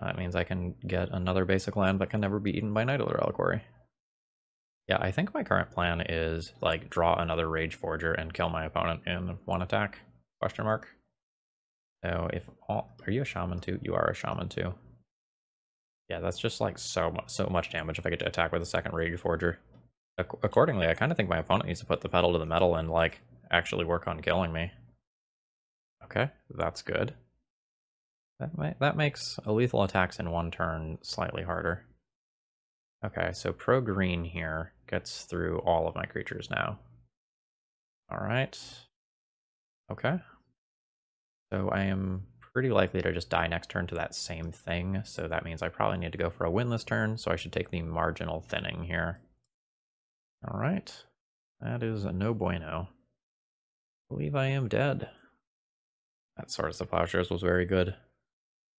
That means I can get another basic land that can never be eaten by Knight of the Reliquary. Yeah, I think my current plan is like draw another Rage Forger and kill my opponent in one attack? Question mark. So if all are you a shaman too? You are a shaman too. Yeah, that's just like so much so much damage if I get to attack with a second Rage Forger. Ac accordingly, I kind of think my opponent needs to put the pedal to the metal and like actually work on killing me. Okay, that's good. That, that makes a lethal attacks in one turn slightly harder. Okay, so pro green here gets through all of my creatures now. Alright. Okay. So I am pretty likely to just die next turn to that same thing, so that means I probably need to go for a winless turn, so I should take the marginal thinning here. Alright. That is a no bueno. I believe I am dead. That Swords of Plowshares was very good.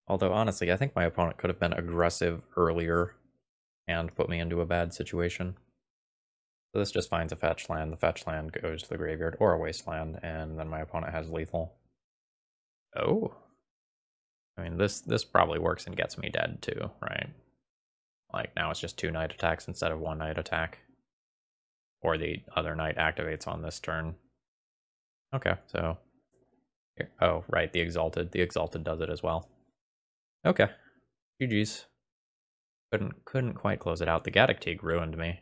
Although, honestly, I think my opponent could have been aggressive earlier and put me into a bad situation. So this just finds a fetch land. The fetch land goes to the graveyard or a wasteland, and then my opponent has lethal. Oh. I mean, this this probably works and gets me dead too, right? Like, now it's just two knight attacks instead of one knight attack. Or the other knight activates on this turn. Okay, so here. Oh, right, the Exalted. The Exalted does it as well. Okay. GG's. Couldn't couldn't quite close it out. The Gaddock ruined me.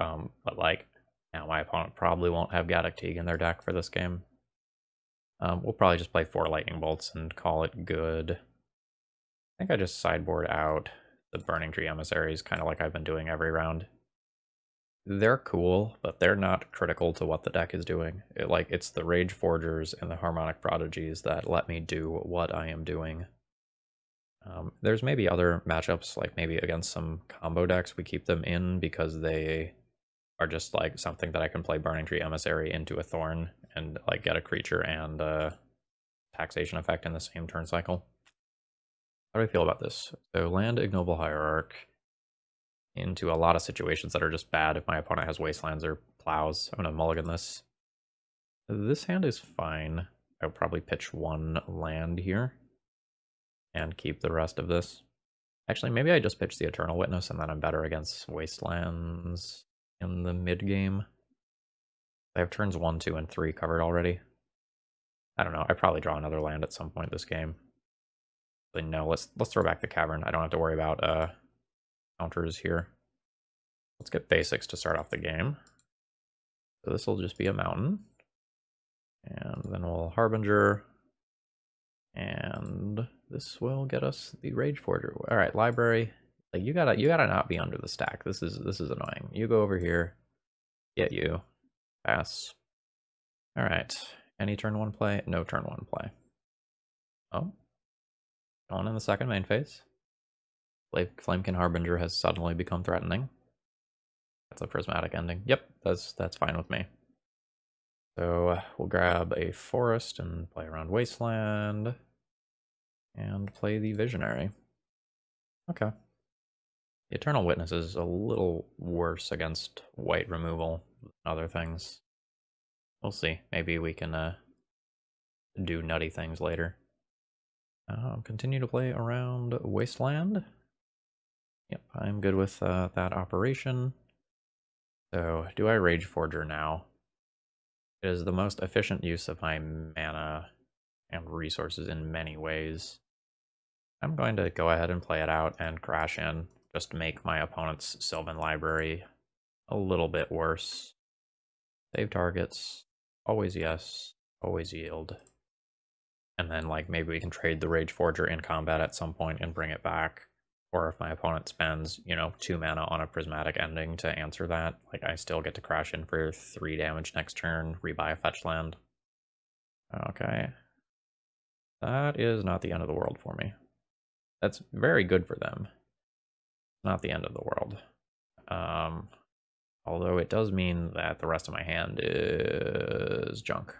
Um, but like, now my opponent probably won't have Gaddock in their deck for this game. Um, we'll probably just play four Lightning Bolts and call it good. I think I just sideboard out the Burning Tree Emissaries, kind of like I've been doing every round they're cool, but they're not critical to what the deck is doing. It, like it's the Rage Forgers and the Harmonic Prodigies that let me do what I am doing. Um, there's maybe other matchups, like maybe against some combo decks, we keep them in because they are just like something that I can play Burning Tree Emissary into a Thorn and like get a creature and uh, taxation effect in the same turn cycle. How do I feel about this? So land Ignoble Hierarch into a lot of situations that are just bad if my opponent has Wastelands or Plows. I'm going to mulligan this. This hand is fine. I'll probably pitch one land here and keep the rest of this. Actually, maybe I just pitch the Eternal Witness and then I'm better against Wastelands in the mid game. I have turns 1, 2, and 3 covered already. I don't know. I probably draw another land at some point this game. But no, let's let's throw back the cavern. I don't have to worry about uh counters here. Let's get basics to start off the game. So this will just be a mountain. And then we'll Harbinger. And this will get us the Rage Forger. All right, library. Like you gotta you gotta not be under the stack. This is this is annoying. You go over here. Get you. Pass. All right. Any turn one play? No turn one play. Oh. Going in the second main phase. Flamekin Harbinger has suddenly become threatening. That's a prismatic ending. Yep, that's that's fine with me. So we'll grab a forest and play around Wasteland. And play the Visionary. Okay. The Eternal Witness is a little worse against white removal than other things. We'll see. Maybe we can uh, do nutty things later. Um, continue to play around Wasteland. Yep, I'm good with uh, that operation. So, do I Rage Forger now? It is the most efficient use of my mana and resources in many ways. I'm going to go ahead and play it out and crash in, just to make my opponent's Sylvan Library a little bit worse. Save targets, always yes, always yield. And then like maybe we can trade the Rage Forger in combat at some point and bring it back. Or if my opponent spends, you know, two mana on a prismatic ending to answer that, like I still get to crash in for three damage next turn, rebuy a fetch land. Okay. That is not the end of the world for me. That's very good for them. Not the end of the world. Um, although it does mean that the rest of my hand is junk.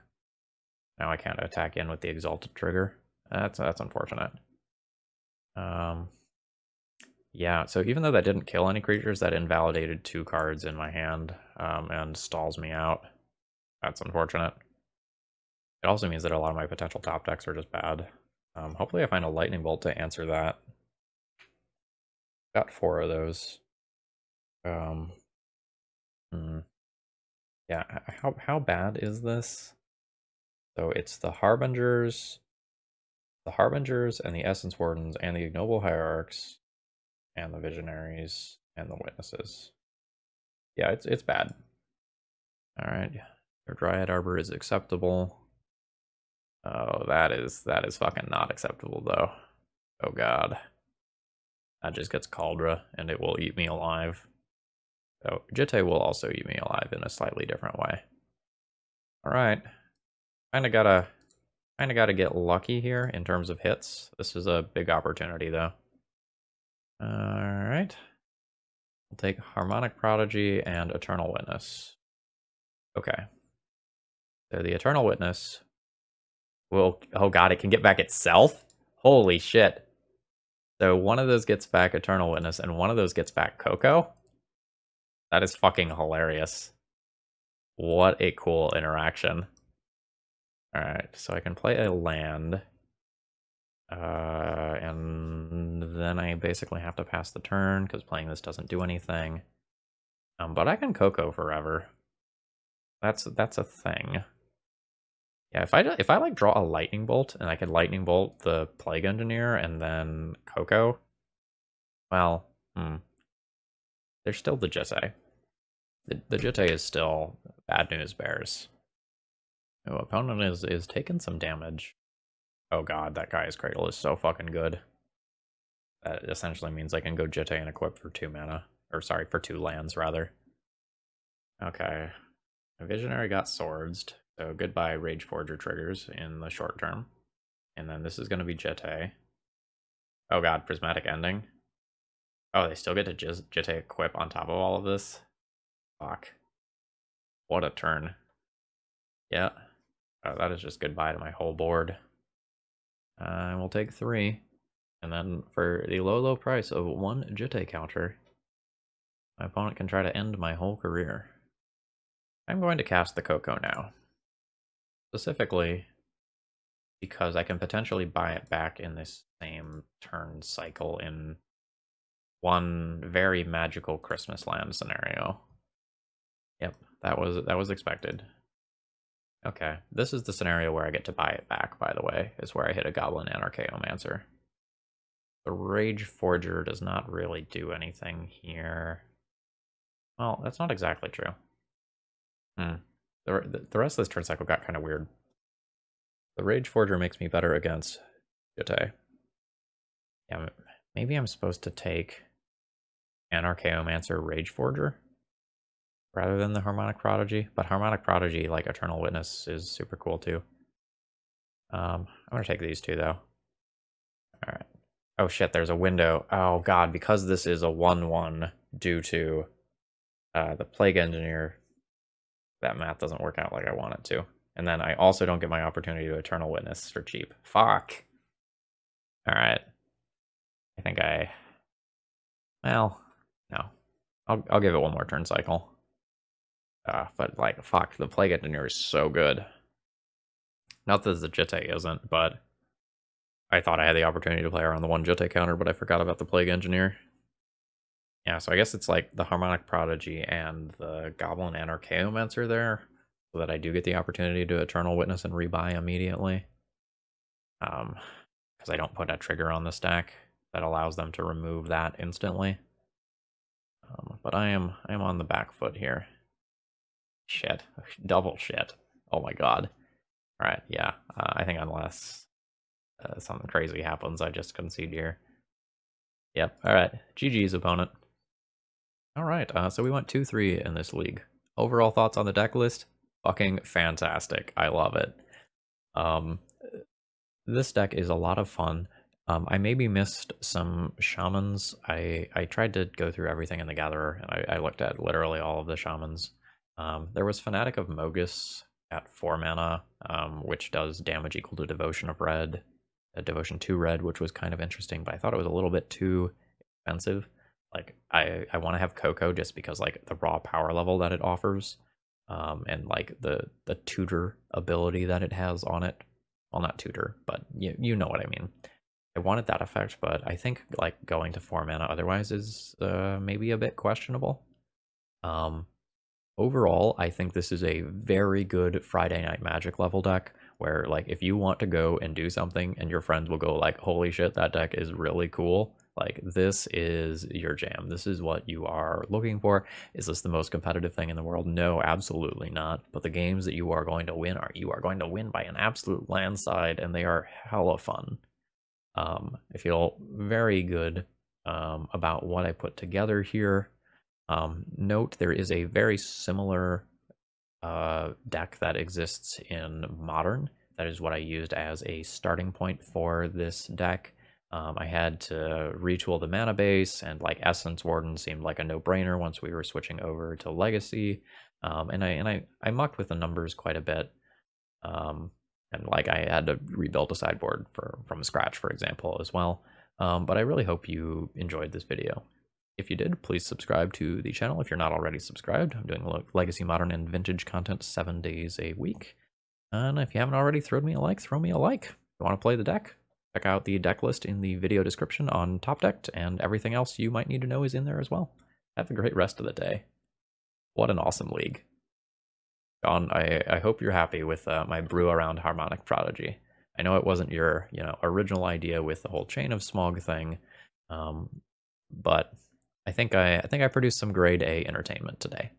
Now I can't attack in with the Exalted trigger. That's that's unfortunate. Um, yeah, so even though that didn't kill any creatures, that invalidated two cards in my hand um, and stalls me out. That's unfortunate. It also means that a lot of my potential top decks are just bad. Um, hopefully I find a lightning bolt to answer that. Got four of those. Um, hmm. Yeah, how how bad is this? So it's the Harbingers, the Harbingers and the Essence Wardens and the Ignoble Hierarchs and the Visionaries and the Witnesses. Yeah, it's it's bad. All right, your Dryad Arbor is acceptable. Oh, that is that is fucking not acceptable though. Oh god. That just gets Kaldra and it will eat me alive. So Jitte will also eat me alive in a slightly different way. Alright. Kinda gotta kinda gotta get lucky here in terms of hits. This is a big opportunity though. Alright. We'll take Harmonic Prodigy and Eternal Witness. Okay. So the Eternal Witness well, oh god, it can get back itself? Holy shit. So one of those gets back Eternal Witness and one of those gets back Coco? That is fucking hilarious. What a cool interaction. Alright, so I can play a land. Uh, and then I basically have to pass the turn because playing this doesn't do anything. Um, but I can Coco forever. That's that's a thing. Yeah, if I if I like draw a lightning bolt and I can lightning bolt the plague engineer and then Coco, well, hmm, there's still the Jitte. The the Jitte is still bad news bears. Oh, opponent is is taking some damage. Oh god, that Gaea's Cradle is so fucking good. That essentially means I can go Jitte and equip for two mana. Or sorry, for two lands rather. Okay. Visionary got swords. So goodbye Rage Forger triggers in the short term. And then this is going to be Jitte. Oh god, prismatic ending. Oh, they still get to Jitte equip on top of all of this? Fuck. What a turn. Yeah. Oh, that is just goodbye to my whole board. Uh, we'll take three. And then for the low, low price of one Jitte counter, my opponent can try to end my whole career. I'm going to cast the Coco now. Specifically, because I can potentially buy it back in this same turn cycle in one very magical Christmas land scenario. Yep, that was that was expected. Okay, this is the scenario where I get to buy it back, by the way, is where I hit a Goblin Anarchomancer. The Rage Forger does not really do anything here. Well, that's not exactly true. Hmm. The, the rest of this turn cycle got kind of weird. The Rage Forger makes me better against Jitte. Yeah, maybe I'm supposed to take Anarchomancer Rage Forger rather than the Harmonic Prodigy. But Harmonic Prodigy, like Eternal Witness, is super cool too. Um, I'm going to take these two though. Alright. Oh shit, there's a window. Oh god, because this is a 1-1 due to uh, the Plague Engineer, that math doesn't work out like I want it to. And then I also don't get my opportunity to Eternal Witness for cheap. Fuck. Alright. I think I... Well, no. I'll, I'll give it one more turn cycle. Uh, but, like, fuck, the Plague Engineer is so good. Not that the Jitte isn't, but... I thought I had the opportunity to play around the one Jitte counter, but I forgot about the Plague Engineer. Yeah, so I guess it's like the Harmonic Prodigy and the Goblin Anarchomancer there so that I do get the opportunity to Eternal Witness and rebuy immediately. Um, because I don't put a trigger on the stack that allows them to remove that instantly. Um, but I am I am on the back foot here. Shit, double shit. Oh my god. All right, yeah. Uh, I think unless uh, something crazy happens, I just concede here. Yep. All right. GG's opponent. All right. Uh, so we went two three in this league. Overall thoughts on the deck list? fucking fantastic. I love it. Um, this deck is a lot of fun. Um, I maybe missed some shamans. I, I tried to go through everything in the Gatherer, and I, I looked at literally all of the shamans. Um, there was Fanatic of Mogis at 4 mana, um, which does damage equal to Devotion of Red, a Devotion 2 Red, which was kind of interesting, but I thought it was a little bit too expensive. Like, I, I want to have Coco just because, like, the raw power level that it offers um, and like the the tutor ability that it has on it. Well, not tutor, but you you know what I mean. I wanted that effect, but I think like going to four mana otherwise is uh, maybe a bit questionable. Um, overall, I think this is a very good Friday Night Magic level deck where like if you want to go and do something and your friends will go like, holy shit, that deck is really cool like this is your jam. This is what you are looking for. Is this the most competitive thing in the world? No, absolutely not. But the games that you are going to win are you are going to win by an absolute landslide, and they are hella fun. Um, I feel very good um, about what I put together here. Um, note there is a very similar uh, deck that exists in Modern. That is what I used as a starting point for this deck. Um, I had to retool the mana base, and like Essence Warden seemed like a no-brainer once we were switching over to Legacy. Um, and I and I I mucked with the numbers quite a bit, um, and like I had to rebuild a sideboard for from scratch, for example, as well. Um, but I really hope you enjoyed this video. If you did, please subscribe to the channel if you're not already subscribed. I'm doing Legacy, Modern, and Vintage content seven days a week. And if you haven't already thrown me a like, throw me a like. You want to play the deck, Check out the deck list in the video description on Top Decked, and everything else you might need to know is in there as well. Have a great rest of the day. What an awesome league. John, I, I hope you're happy with uh, my brew around Harmonic Prodigy. I know it wasn't your you know original idea with the whole chain of smog thing, um, but I think I, I think I produced some grade A entertainment today.